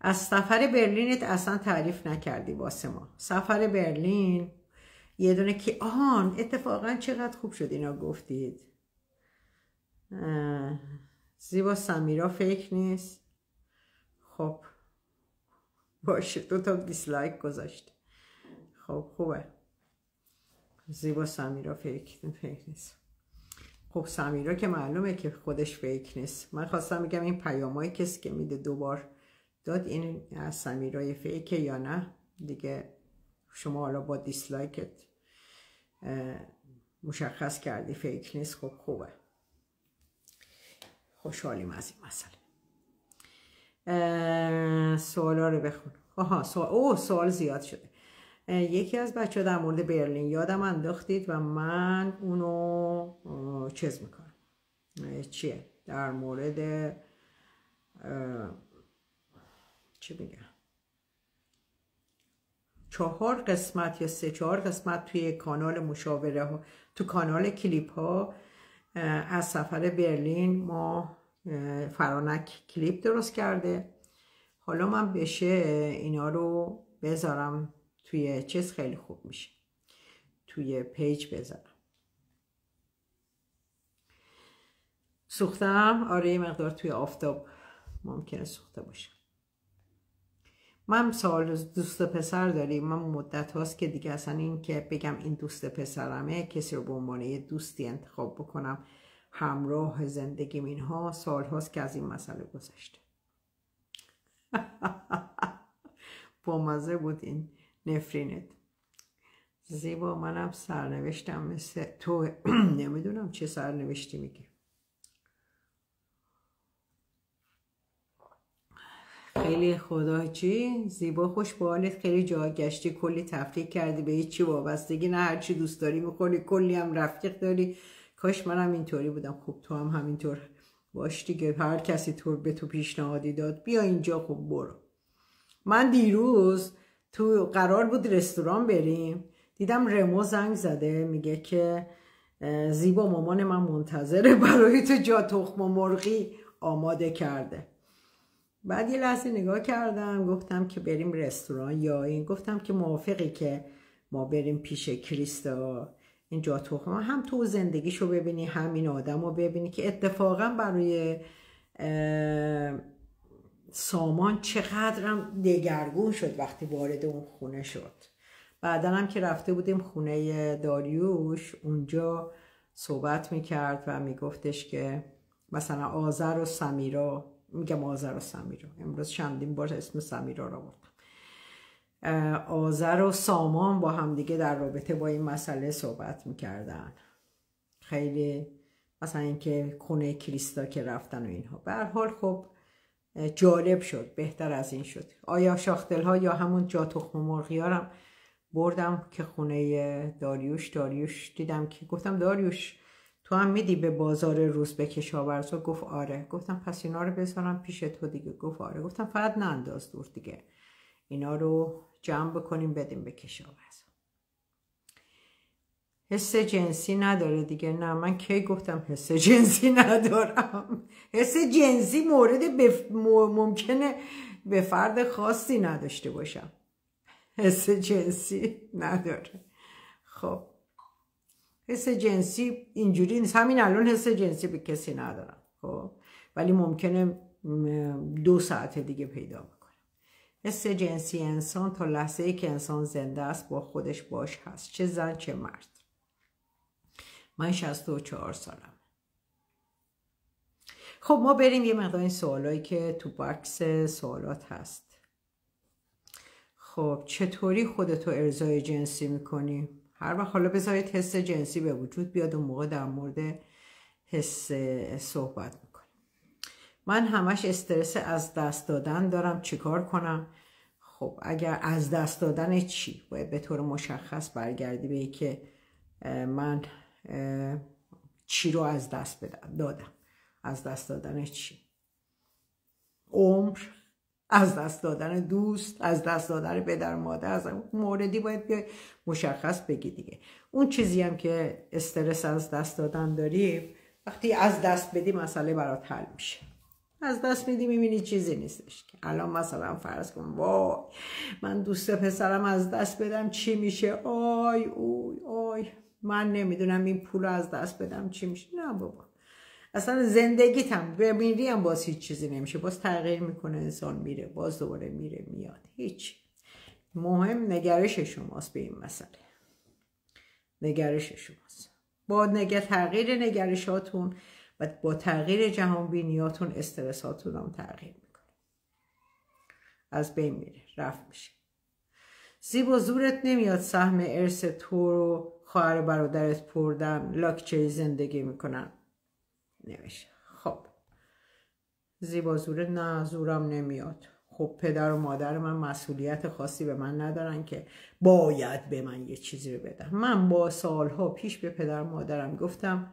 A: از سفر برلینت اصلا تعریف نکردی واسه ما. سفر برلین یه دونه که آهان اتفاقا چقدر خوب شد اینا گفتید. زیبا سمیرا fake نیست. خب باشه دو تا dislike گذاشت. خب خوبه. زیبا سمیرا fake نیست. خب سمیرا که معلومه که خودش fake نیست. من خواستم میگم این پیامای کسی که میده دوبار داد این از سمیرای fake ه یا نه؟ دیگه شما حالا با dislike ت مشخص کردی فیک نیست خب خوبه. خوشحالیم از این مسئله. سوالا رو بخون. آها سوال او سوال زیاد شده. یکی از بچه در مورد برلین یادم انداختید و من اونو چیز می‌کنم. چیه؟ در مورد چی بگم چهار قسمت یا سه چهار قسمت توی کانال مشاوره ها. تو کانال کلیپ ها از سفر برلین ما فرانک کلیپ درست کرده. حالا من بشه اینا رو بذارم توی چیز خیلی خوب میشه. توی page بذارم. سوختم؟ آره مقدار توی آفتاب ممکنه سوخته باشه. من سوال دوست پسر داریم. من مدت هاست که دیگه اصلا این که بگم این دوست پسرمه کسی رو به عنوان یه دوستی انتخاب بکنم همراه زندگیم اینها سال هاست که از این مسئله گذشته. با مزه بود این نفرینت. زیبا منم سرنوشتم مثل تو. نمی‌دونم چه سرنوشتی میگی. خیلی خدا چی؟ زیبا خوش به حالت خیلی جا گشتی کلی تفریح کردی به هیچی وابستگی نه هرچی دوست داری می‌کنی کلی هم رفیق داری. کاش منم اینطوری بودم. خوب تو هم همینطور باش دیگه. هر کسی طور به تو پیشنهادی داد. بیا اینجا خوب برو. من دیروز تو قرار بود رستوران بریم. دیدم رمو زنگ زده. میگه که زیبا مامان من منتظره. برای تو جا تخم مرغی آماده کرده. بعد یه لحظه نگاه کردم گفتم که بریم رستوران یا این گفتم که موافقی که ما بریم پیش کریستا این جا تخم هم تو زندگیشو ببینی همین آدم رو ببینی که اتفاقا برای سامان چقدرم دگرگون شد وقتی وارد اون خونه شد. بعدا هم که رفته بودیم خونه داریوش اونجا صحبت می‌کرد و میگفتش که مثلا آذر و سمیرا میگم آذر و سمیرا امروز چندین بار اسم سمیرا را بردم آذر و سامان با همدیگه در رابطه با این مسئله صحبت می‌کردن. خیلی مثلا اینکه خونه کریستا که رفتن و اینها. به حال خب جالب شد بهتر از این شد. آیا شاختل ها یا همون جا تخم مرغیارم بردم که خونه داریوش داریوش دیدم که گفتم داریوش تو هم میدی به بازار روز به کشاورزا؟ گفت آره. گفتم پس اینا رو بذارم پیش تو دیگه. گفت آره. گفتم فقط ننداز دور دیگه. اینا رو جمع بکنیم بدیم به کشاورزا. حس جنسی نداره دیگه. نه من کی گفتم حس جنسی ندارم؟ حس جنسی مورد بف... ممکنه به فرد خاصی نداشته باشم. حس جنسی نداره. خب. حس جنسی اینجوری نیست. همین الان حس جنسی به کسی ندارم. خب؟ ولی ممکنه دو ساعت دیگه پیدا بکنم. حس جنسی انسان تا لحظه ای که انسان زنده است با خودش باش هست. چه زن چه مرد. من 64 سالم خب ما بریم یه مقدار این سوالایی که تو باکس سوالات هست. خب چطوری خودتو ارزای جنسی می‌کنی؟ هر وقت حالا بذارید حس جنسی به وجود بیاد اون موقع در مورد حس صحبت می‌کنیم. من همش استرس از دست دادن دارم. چیکار کنم؟ خب اگر از دست دادن چی؟ باید به طور مشخص برگردی به که من چی رو از دست بدم دادم. از دست دادن چی؟ عمر از دست دادن دوست از دست دادن پدر مادر از موردی باید بیای مشخص بگی دیگه. اون چیزی هم که استرس از دست دادن داری وقتی از دست بدی مسئله برات حل میشه. از دست میدی می‌بینی چیزی نیستش که. الان مثلا فرض کن وای من دوست پسرم از دست بدم چی میشه؟ آی اوی آی. من نمی‌دونم این پول از دست بدم چی میشه. نه بابا. اصلا زندگیت هم بمیری هم باز هیچ چیزی نمیشه. باز تغییر می‌کنه انسان میره باز دوباره میره میاد. هیچ. مهم نگرش شماست به این مسئله. نگرش شماست. با نگه تغییر نگرشاتون و با تغییر جهان بینیاتون استرساتون هم تغییر می‌کنه. از بین میره رفت میشه. زیبا زورت نمیاد سهم ارث تو رو خواهر برادرت پردن لاکچری زندگی می‌کنن. نمیشه خب. زیبا زوره نه زورم نمیاد. خب پدر و مادر من مسئولیت خاصی به من ندارن که باید به من یه چیزی رو بدن. من با سالها پیش به پدر و مادرم گفتم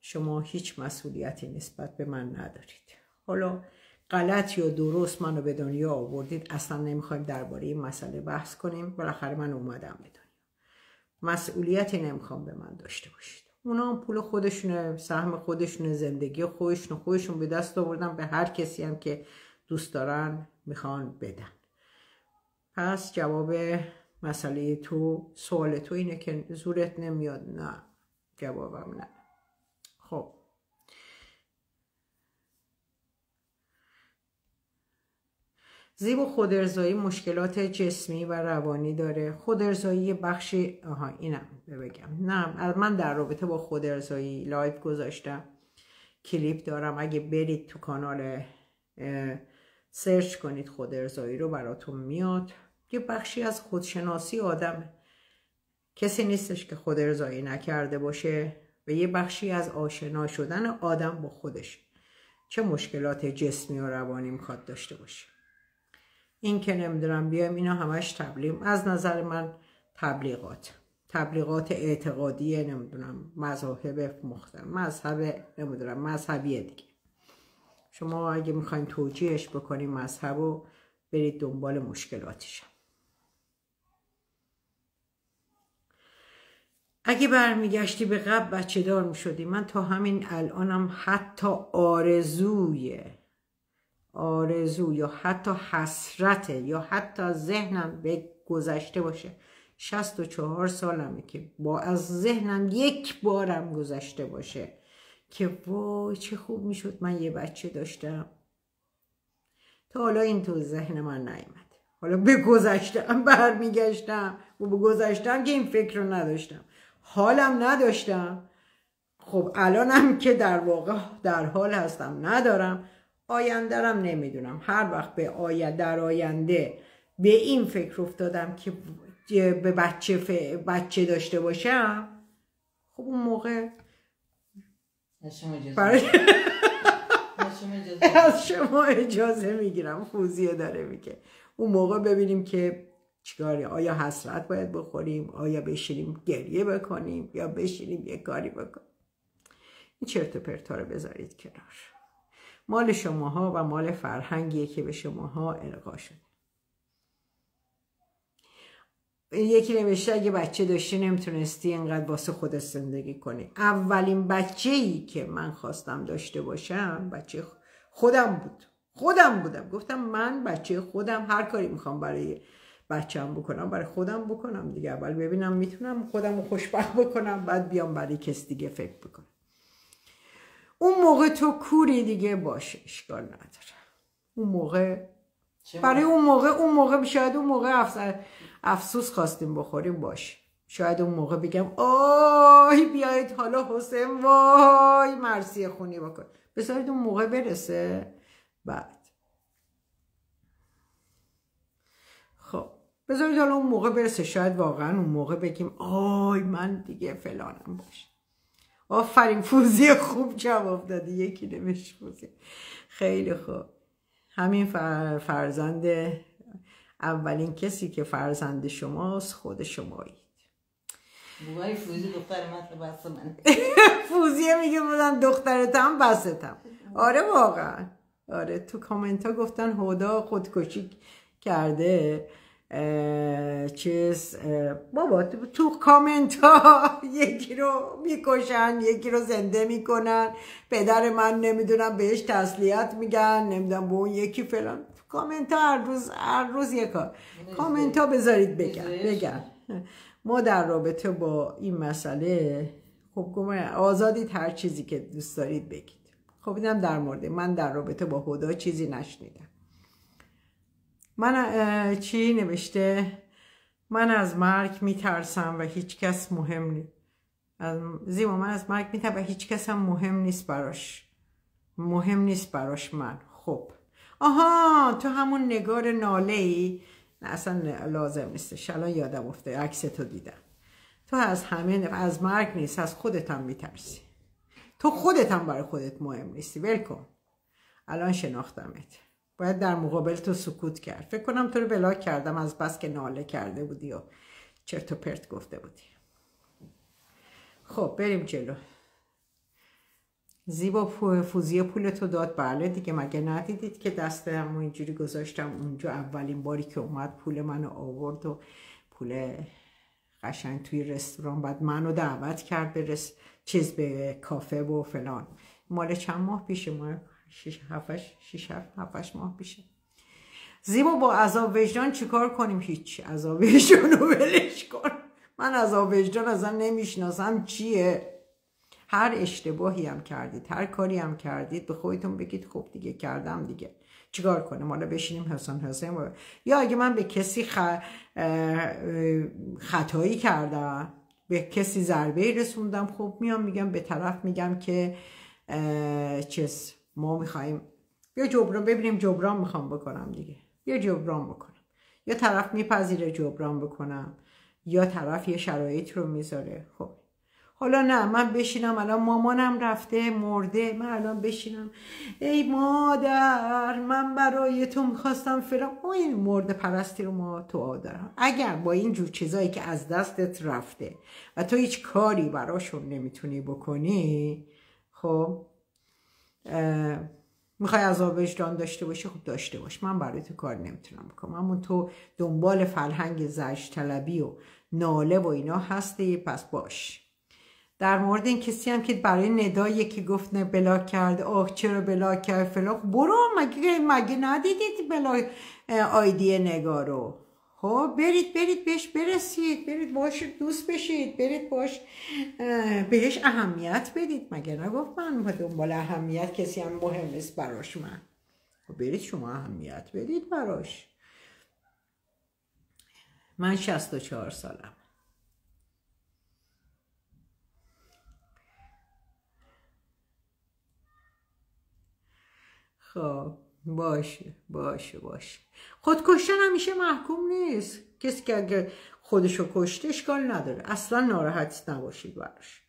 A: شما هیچ مسئولیتی نسبت به من ندارید. حالا غلط یا درست منو به دنیا آوردید اصلا نمی‌خوایم درباره این مسئله بحث کنیم. بالاخره من اومدم به دنیا. مسئولیتی نمی‌خوام به من داشته باشید. اونا هم پول خودشونه سهم خودشونه زندگی خودشون خودشون به دست آوردن به هر کسی هم که دوست دارن می‌خوان بدن. پس جواب مسئله تو سوال تو اینه که زورت نمیاد. نه جوابم نه. خب. زیبا خودارضایی مشکلات جسمی و روانی داره. خودارضایی بخشی آها اینم بگم. نه من در رابطه با خودارضایی live گذاشتم. کلیپ دارم. اگه برید تو کانال search کنید خودارضایی رو براتون میاد. یه بخشی از خودشناسی آدم. کسی نیستش که خودرزایی نکرده باشه و یه بخشی از آشنا شدن آدم با خودش. چه مشکلات جسمی و روانی می‌خواد داشته باشه. این که نمی‌دونم بیایم اینا همش تبلیغ. از نظر من تبلیغات. تبلیغات اعتقادی نمی‌دونم مذاهب مختلف مذهب نمی‌دونم مذهبیه دیگه. شما اگه می‌خواین توجیهش بکنیم مذهب و برید دنبال مشکلاتش اگه برمیگشتی به قبل بچه دار می‌شدی. من تا همین الانم حتی آرزوی آرزو یا حتی حسرت یا حتی ذهنم به گذشته باشه. شست و چهار سالمه که با از ذهنم یک بارم گذشته باشه که وای چه خوب می‌شد من یه بچه داشتم. تا حالا این تو ذهن من نیامد حالا به گذشتم برمیگشتم. و به گذشتم که این فکر رو نداشتم. حالم نداشتم. خب الانم که در واقع در حال هستم ندارم. آیندرم نمی‌دونم. هر وقت به آید در آینده به این فکر افتادم که به بچه, بچه داشته باشم خب اون موقع از شما اجازه می‌گیرم. خوزیه داره میگه. اون موقع ببینیم که چیکاری آیا حسرت باید بخوریم آیا بشینیم گریه بکنیم یا بشینیم یه کاری بکنیم. این چرت و پرتا رو بذارید کنار. مال شماها و مال فرهنگیه که به شماها القا شده. یکی نوشته اگه بچه داشتی نمی‌تونستی اینقدر واسه خودت زندگی کنی. اولین بچه ای که من خواستم داشته باشم بچه خودم بود. خودم بودم. گفتم من بچه خودم هر کاری می‌خوام برای بچم بکنم برای خودم بکنم دیگه. اول ببینم می‌تونم خودم رو خوشبخت بکنم بعد بیام برای کس دیگه فکر بکنم. اون موقع تو کوری دیگه باشه اشکال نداره. اون موقع برای اون موقع اون موقع شاید اون موقع افسوس خواستیم بخوریم باشه شاید اون موقع بگم آی بیایید حالا حسین وای مرسی خونی بکن. بذارید اون موقع برسه. بعد. خب بذارید حالا اون موقع برسه. شاید واقعا اون موقع بگیم آی من دیگه فلانم باشه آفرین فوزی خوب جواب دادی یکی نمیش فوزی. خیلی خوب. همین فرزند اولین کسی که فرزند شماست خود شمایید.
B: بوهای فوزی دختر من من
A: فوزیه میگه بودن دخترتم بستم. آره واقعا. آره تو کامنت ها گفتن هدا خودکشی کرده. چیز بابا تو کامنت ها یکی رو می‌کشن یکی رو زنده می‌کنن. پدر من نمی‌دونم بهش تسلیت میگن نمی‌دونم به اون یکی فلان. کامنت ها هر روز هر روز یک کار. کامنت ها بذارید بگن بگن. ما در رابطه با این مسئله خب آزادید هر چیزی که دوست دارید بگید. خب اینم در مورد من در رابطه با خدا چیزی نشنیدم. من چی نوشته؟ من از مرگ میترسم و هیچ کس مهم نیست زیما من از مرگ میترسم و هیچ کس هم مهم نیست براش. مهم نیست براش من. خب. آها تو همون نگار ناله ای نه اصلا لازم نیستش. الان یادم افته عکس تو دیدم. تو از همه از مرگ نیست از خودت هم میترسی. تو خودت هم برای خودت مهم نیستی. ول کن. الان شناختمت. باید در مقابل تو سکوت کرد. فکر کنم تو رو بلاک کردم از بس که ناله کرده بودی و چرت و پرت گفته بودی. خب بریم جلو. زیبا فوزی پول تو داد. بله دیگه مگه ندیدید که دست همون اینجوری گذاشتم اونجا؟ اولین باری که اومد پول منو آورد و پول قشنگ توی رستوران بعد منو دعوت کرد به چیز به کافه و فلان. مال چند ماه پیش ما شش هفتش شش هفتش ماه پیشه. زیبا با عذاب وجدان چیکار کنیم؟ هیچ عذاب وجدان رو ولش کن. من عذاب وجدان ازم نمی‌شناسم چیه. هر اشتباهی هم کردید هر کاری هم کردید به خودتون بگید خب دیگه کردم دیگه. چیکار کنم حالا بشینیم حسن حسین یا اگه من به کسی خ... خطایی کردم به کسی ضربه رسوندم خب میام میگم به طرف میگم که چیز ما می‌خوایم یا جبران ببینیم جبران می‌خوام بکنم دیگه. یا جبران بکنم. یا طرف میپذیره جبران بکنم یا طرف یه شرایط رو می‌ذاره. خب. حالا نه من بشینم الان مامانم رفته مرده. من الان بشینم. ای مادر من برای تو می‌خواستم فلان. این مرده پرستی رو ما تو دارم. اگر با این جور چیزایی که از دستت رفته و تو هیچ کاری براشون نمی‌تونی بکنی خب می‌خوای عذاب وجدان داشته باشی خب داشته باش. من برای تو کار نمی‌تونم بکنم. اما تو دنبال فرهنگ زجر طلبی و ناله و اینا هستی پس باش. در مورد این کسی هم که برای ندایی که گفت نه بلاک کرد آه چرا بلاک کرد فلان. برو مگه مگه ندیدید بلاک آیدی نگارو؟ خب برید برید بهش برسید برید باش دوست بشید برید باش بهش اهمیت بدید مگه نگفت من دنبال اهمیت کسی هم مهم نیست براش من خب برید شما اهمیت بدید براش من 64 سالم خب باشه باشه باشه. خودکشتن همیشه محکوم نیست. کسی که اگر خودشو کشته اشکال نداره. اصلا ناراحت نباشید براش.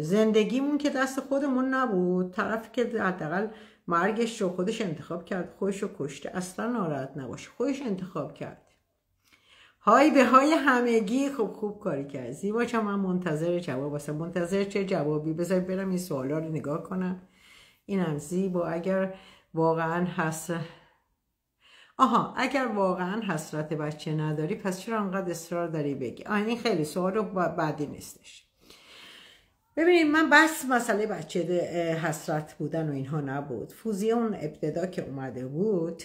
A: زندگیمون که دست خودمون نبود طرفی که حداقل مرگش رو خودش انتخاب کرد خودش کشته اصلا ناراحت نباشه. خودش انتخاب کرد. های به های همگی خوب خوب کاری کرد. زیبا چون من منتظر جواب واسه منتظر چه جوابی؟ بذار برم این سوالا رو نگاه کنم. اینم زیبا. اگر واقعا هست آها اگر واقعا حسرت بچه نداری پس چرا انقدر اصرار داری بگی؟ آه این خیلی سوال رو بعدی نیستش. ببینید من بس مسئله بچه حسرت بودن و اینها نبود. فوزیه اون ابتدا که اومده بود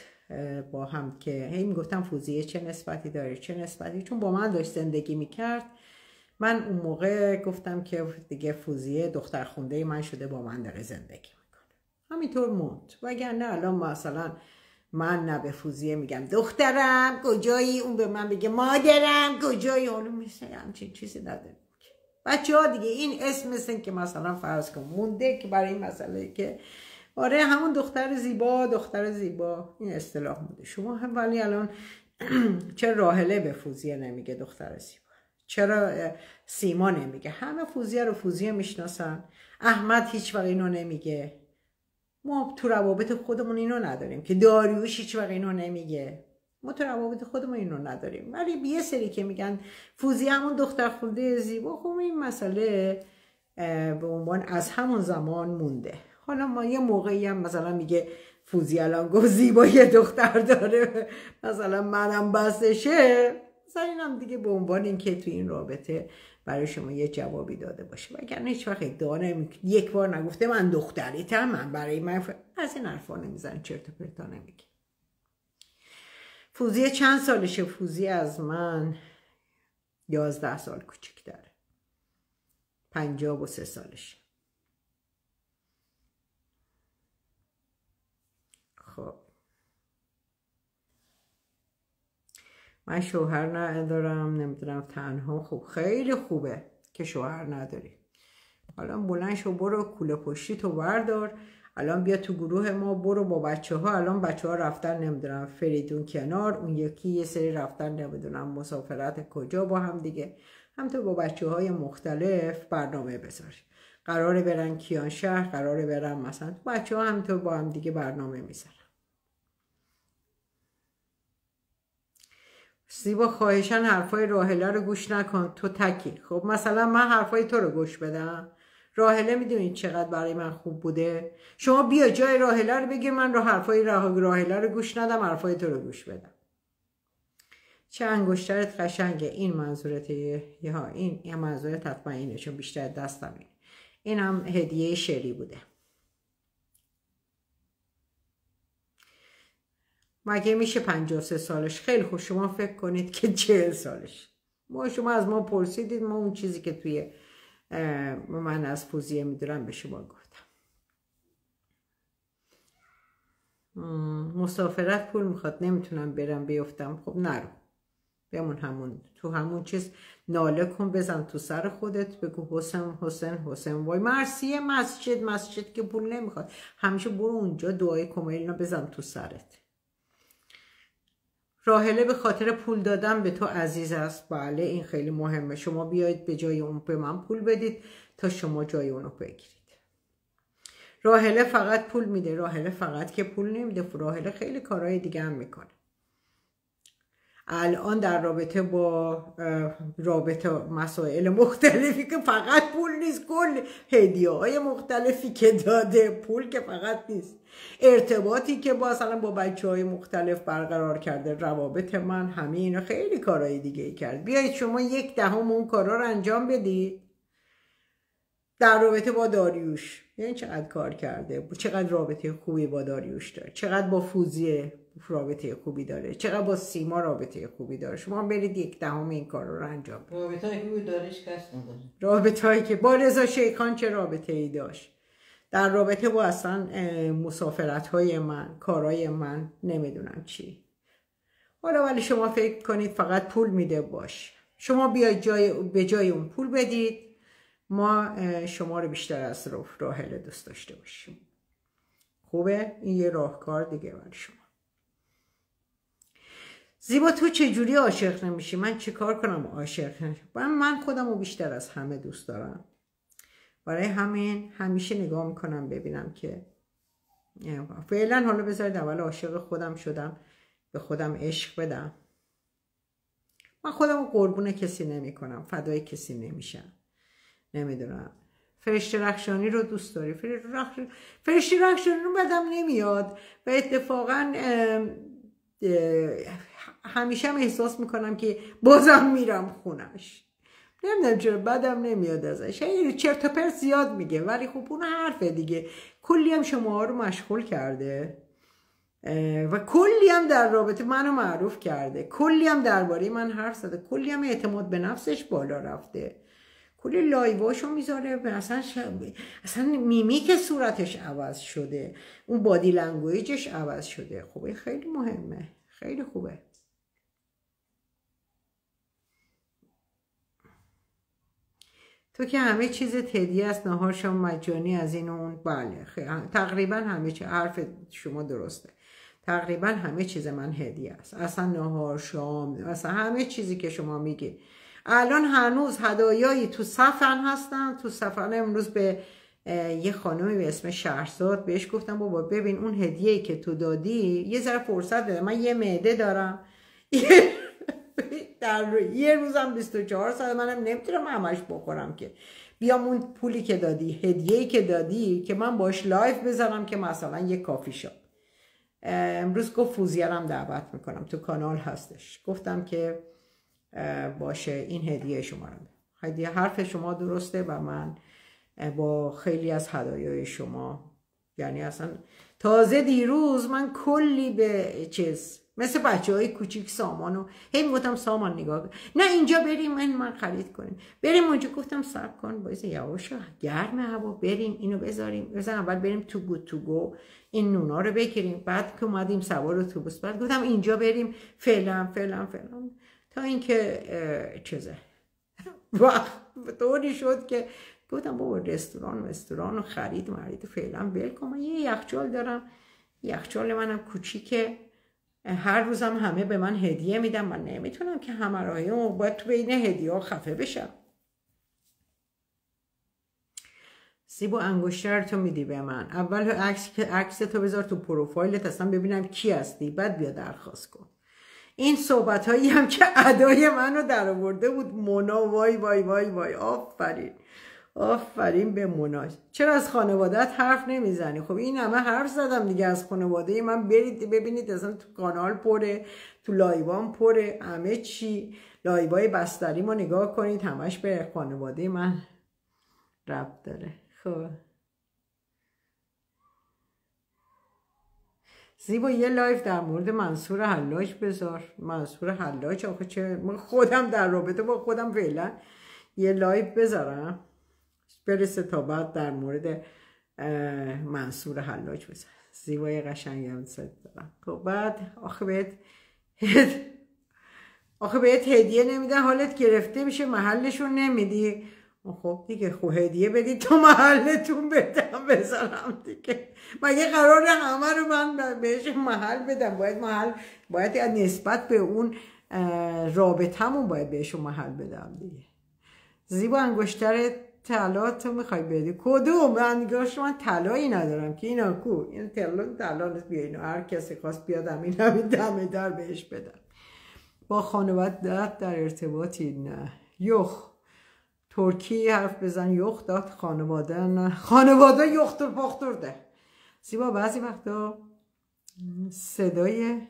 A: با هم که هی می‌گفتم فوزیه چه نسبتی داره چه نسبتی؟ چون با من داشت زندگی می‌کرد. من اون موقع گفتم که دیگه فوزیه دختر خونده من شده با من داره زندگی همینطور موند. وگرنه الان مثلا من نه به فوزیه میگم. دخترم کجایی؟ اون به من بگه مادرم کجایی؟ حالا مثل همچین چیزی نداره بچه ها دیگه این اسم مثل که مثلا فرض کن مونده که برای این مسئله که آره همون دختر زیبا دختر زیبا. این اصطلاح مونده. شما هم ولی الان چرا راهله به فوزیه نمیگه دختر زیبا. چرا سیما نمیگه. همه فوزیه رو فوزیه می‌شناسن. احمد هیچ وقت اینو نمیگه. ما تو روابط خودمون اینو نداریم که داریوش هیچ وقت اینو نمیگه. ما تو روابط خودمون اینو نداریم. ولی یه سری که میگن فوزی همون دختر خونده زیبا خب این مسئله به عنوان از همون زمان مونده. حالا ما یه موقعی هم مثلا میگه فوزی الان گفت زیبا یه دختر داره. مثلا منم بسشه مثلا اینم دیگه به عنوان اینکه تو این رابطه برای شما یه جوابی داده باشه. وگرنه هیچ وقت ادعا یک بار نگفته من دختریتم من برای من ف... از این حرفا نمیزن چرت و پرتا نمیگه. فوزی چند سالشه؟ فوزی از من یازده سال کوچیک داره. پنجاب و سه سالشه خب من شوهر ندارم نمی‌دونم تنها. خوب خیلی خوبه که شوهر نداری. حالا بلند شو برو کوله پشتی تو بردار. الان بیا تو گروه ما برو با بچه ها الان بچه ها رفتن نمی‌دونم فریدون کنار. اون یکی یه سری رفتن نمی‌دونم مسافرت کجا با هم دیگه. هم تو با بچه های مختلف برنامه بذاری قراره برن کیان شهر قراره برن مثلا بچه ها هم تو با هم دیگه برنامه می‌ذارن. زیبا خواهشن حرفای راهله رو گوش نکن. تو تکی. خب مثلا من حرفای تو رو گوش بدم. راهله می‌دونید چقدر برای من خوب بوده؟ شما بیا جای راهله رو بگیر من رو حرفای راهله رو گوش ندم حرفای تو رو گوش بدم. چه انگشترت قشنگه. این منظورته یا این این منظورت حتما اینه چون بیشتر دستم این این هم هدیه شری بوده. مگه میشه 53 سالش؟ خیلی خوب. شما فکر کنید که 40 سالش. ما شما از ما پرسیدید ما اون چیزی که توی من از فوزیه می‌دونم به شما گفتم. مسافرت پول می‌خواد. نمی‌تونم برم بیفتم. خب نرو. بمون همون تو همون چیز. ناله کن بزن تو سر خودت. بگو حسین حسین حسین وای مرسیه مسجد مسجد که پول نمی‌خواد. همیشه برو اونجا دعای کمیلینا بزن تو سرت. راهله به خاطر پول دادن به تو عزیز است. بله این خیلی مهمه. شما بیاید به جای اون به من پول بدید تا شما جای اونو بگیرید. راهله فقط پول میده. راهله فقط که پول نمیده. راهله خیلی کارهای دیگه هم می‌کنه. الان در رابطه با رابطه مسائل مختلفی که فقط پول نیست کل هدیه های مختلفی که داده پول که فقط نیست. ارتباطی که با مثلا با بچه های مختلف برقرار کرده روابط من همه اینا خیلی کارهای دیگه ای کرد. بیایید شما یک دهم اون کارا رو انجام بدید. در رابطه با داریوش. یعنی چقدر کار کرده؟ چقدر رابطه خوبی با داریوش داره؟ چقدر با فوزیه رابطه خوبی داره؟ چقدر با سیما رابطه خوبی داره؟ شما برید یک دهم این کار رو انجام
B: رابطه خوبی دارش کس نداره.
A: رابطه هایی که با رضا شیخان چه رابطه ای داشت؟ در رابطه با اصلا مسافرت های من کارهای من نمی‌دونم چی. حالا ولی شما فکر کنید فقط پول میده باش. شما بیاید جای به جای اون پول بدید. ما شما رو بیشتر از راهله دوست داشته باشیم. خوبه؟ این یه راهکار دیگه برای شما. زیبا تو چجوری عاشق نمیشی؟ من چیکار کنم عاشق؟ نشم من خودم رو بیشتر از همه دوست دارم. برای همین همیشه نگاه می‌کنم ببینم که فعلا حالا بذارید اول عاشق خودم شدم به خودم عشق بدم. من خودم قربون کسی نمی کنم فدای کسی نمیشم. نمی‌دونم. فرشته رخشانی رو دوست داری؟ فرشته رخشانی رو بدم نمیاد و اتفاقا همیشه هم احساس می‌کنم که بازم میرم خونش. نمی‌دونم چرا بدم نمیاد ازش. یعنی چرت و پرت زیاد میگه ولی خب اون حرفه دیگه. کلی هم شما رو مشغول کرده و کلی هم در رابطه منو معروف کرده. کلی هم درباره من حرف زده. کلی هم اعتماد به نفسش بالا رفته. کلی live اشو می‌ذاره. اصلا اصلا میمیک صورتش عوض شده. اون body language ش عوض شده. خب خیلی مهمه. خیلی خوبه. تو که همه چیز تدی است نهار شام مجانی از این اون. بله. تقریبا همه چیز حرف شما درسته. تقریبا همه چیز من هدیه است. اصلا نهار شام اصلا همه چیزی که شما میگی. الان هنوز هدایایی تو سفن هستن. تو سفن امروز به یه خانمی به اسم شهرزاد بهش گفتم بابا ببین اون هدیه که تو دادی یه ذره فرصت بده من یه معده دارم. در یه روزم 24 ساعت منم نمی‌تونم همش بخورم که. بیام اون پولی که دادی هدیه‌ای که دادی که من باش live بذارم که مثلا یه کافی شاپ. امروز گفت فوزیرم دعوت می‌کنم تو کانال هستش. گفتم که باشه. این هدیه شما رو هدیه حرف شما درسته و من با خیلی از هدایای شما یعنی اصلا تازه دیروز من کلی به چیز مثل بچه های کوچیک سامانو هی می‌گفتم سامان نگاه نه اینجا بریم من من خرید کنیم. بریم اونجا گفتم سب کن باید یواش گرم هوا بریم اینو بذاریم. بزن اول بریم تو گو تو گو این نونا رو بگیریم. بعد که اومدیم سوار اتوبوس بعد گفتم اینجا بریم. فعلا فعلا فعلا. تا اینکه چیزه. وقت طوری شد که گفتم بابا رستوران رستوران و خرید مرید فعلا بل کن. یه یخچال دارم. یخچال منم کوچیکه. هر روزم همه به من هدیه میدم من نمی‌تونم که همه و باید تو بین هدیه خفه بشم. سیب و انگشتر تو میدی به من. اول عکس عکس تو بذار تو پروفایلت. اصلا ببینم کی هستی. بعد بیا درخواست کن. این صحبت هایی هم که ادای منو در آورده بود. مونا وای وای وای وای. آفرین. آفرین به مناش چرا از خانوادت حرف نمی‌زنی؟ خب این همه حرف زدم دیگه. از خانواده من برید ببینید اصلا تو کانال پره تو live ان پره. همه چی. live ای بستری ما نگاه کنید همش به خانواده من ربط داره. خب. زیبا یه live در مورد منصور حلاج بذار. منصور حلاج آخه چه من خودم در رابطه با خودم فعلا یه live بذارم. برسه تا بعد در مورد منصور حلاج بزن زیبای قشنگی هم دارم خب بعد آخه بهت آخه بهت هدیه نمیدن. حالت گرفته میشه محلشون نمیدی. خب دیگه خب هدیه بدید تو محلتون بدم بزنم دیگه. مگه قرار همه رو من بهش محل بدم؟ باید محل باید نسبت به اون رابطمون باید بهش محل بدم دیگه. زیبا انگشتر طلا تو می‌خوای بدی؟ کدوم؟ انگاش من طلایی ندارم که اینا کو؟ این طلا طلا بیا اینو. هر کسی خواست بیاد همین همین دم در بهش بدم. با خانواده در ارتباطی نه. یخ. ترکی حرف بزن یخ داد خانواده نه خانواده یخت و ده. زیبا بعضی وقتا صدای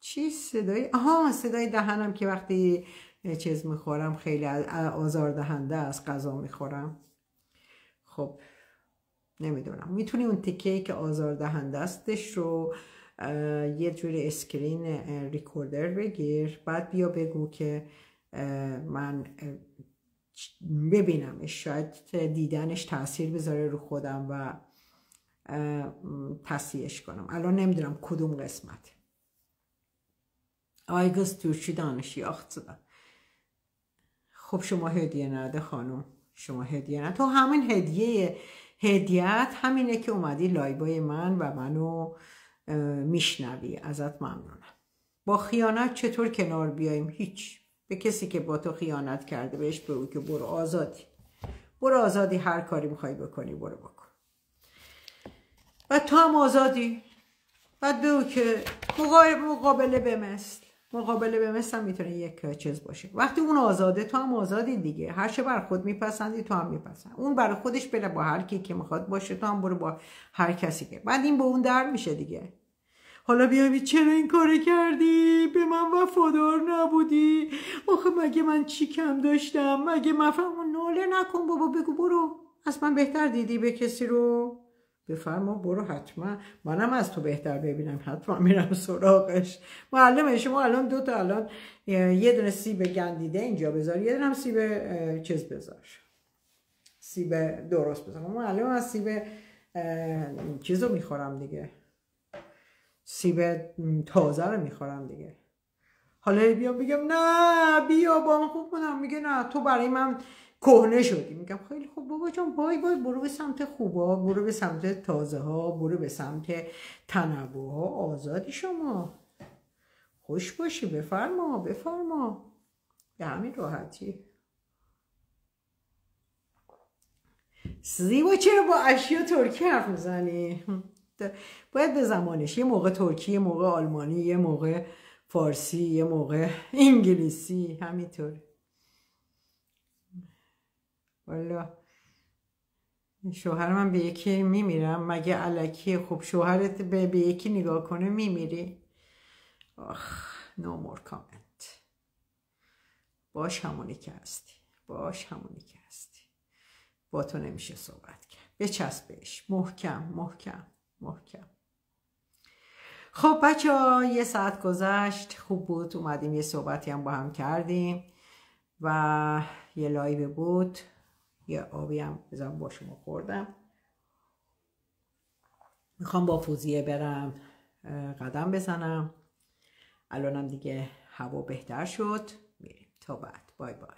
A: چی؟ صدای آها صدای دهنم که وقتی چیز می‌خورم خیلی آزاردهنده از غذا می‌خورم. خب نمی‌دونم. می‌تونی اون تکه که آزاردهنده استش رو یه جوری screen recorder بگیر. بعد بیا بگو که من ببینمش شاید دیدنش تاثیر بذاره رو خودم و تصحیحش کنم. الان نمی‌دونم کدوم قسمت. Ay qız türki danış؟ آخت خب شما هدیه نده خانم. شما هدیه نده تو همین هدیه هدیت همینه که اومدی لایبای من و منو میشنوی. ازت ممنونم. با خیانت چطور کنار بیایم؟ هیچ. به کسی که با تو خیانت کرده بهش بگو که برو آزادی. برو آزادی هر کاری می‌خوای بکنی برو بکن. و تو هم آزادی. بعد بگو که مقابله به مثل. مقابله به مثل می‌تونه یک چیز باشه. وقتی اون آزاده تو هم آزادی دیگه. هر چه بر خود میپسندی تو هم میپسند. اون برای خودش بره با هر کی که می‌خواد باشه تو هم برو با هر کسی که. بعد این به اون در میشه دیگه. حالا بیای چرا این کار کردی؟ به من وفادار نبودی. آخه مگه من چی کم داشتم؟ مگه مفهم ناله نکن بابا بگو برو. از من بهتر دیدی به کسی رو؟ بفرما برو حتما. منم از تو بهتر ببینم. حتما میرم سراغش. معلمه شما الان دو تا الان یه دونه سیب گندیده اینجا بذار یه دونه سیب چیز بذار. سیب درست بذار. معلم از سیب چیز رو می‌خورم دیگه. سیب تازه رو می‌خورم دیگه. حالا بیام بگم نه بیا با خوب کنم. میگه نه تو برای من کهنه شدی. میگم خیلی خوب بابا جان. بای بای برو به سمت خوبا برو به سمت تازه ها برو به سمت تنوع ها آزادی شما. خوش باشی بفرما بفرما. به همین راحتی. زیبا چرا با اشیا ترکی حرف می‌زنی؟ باید به زمانش یه موقع ترکی یه موقع آلمانی یه موقع فارسی یه موقع انگلیسی همینطور. والا شوهر من به یکی میمیرم. مگه علکی؟ خب شوهرت به, به یکی نگاه کنه میمیری. آخ no more comment باش همونی که هستی. باش همونی که هستی. با تو نمیشه صحبت کرد. بچسب بهش محکم محکم. محکم. خب بچه یه ساعت گذشت. خوب بود. اومدیم یه صحبتی هم با هم کردیم و یه live بود. یه آبی هم بزن با شما خوردم. می‌خوام با فوزیه برم قدم بزنم. الانم دیگه هوا بهتر شد. میریم. تا بعد. بای بای.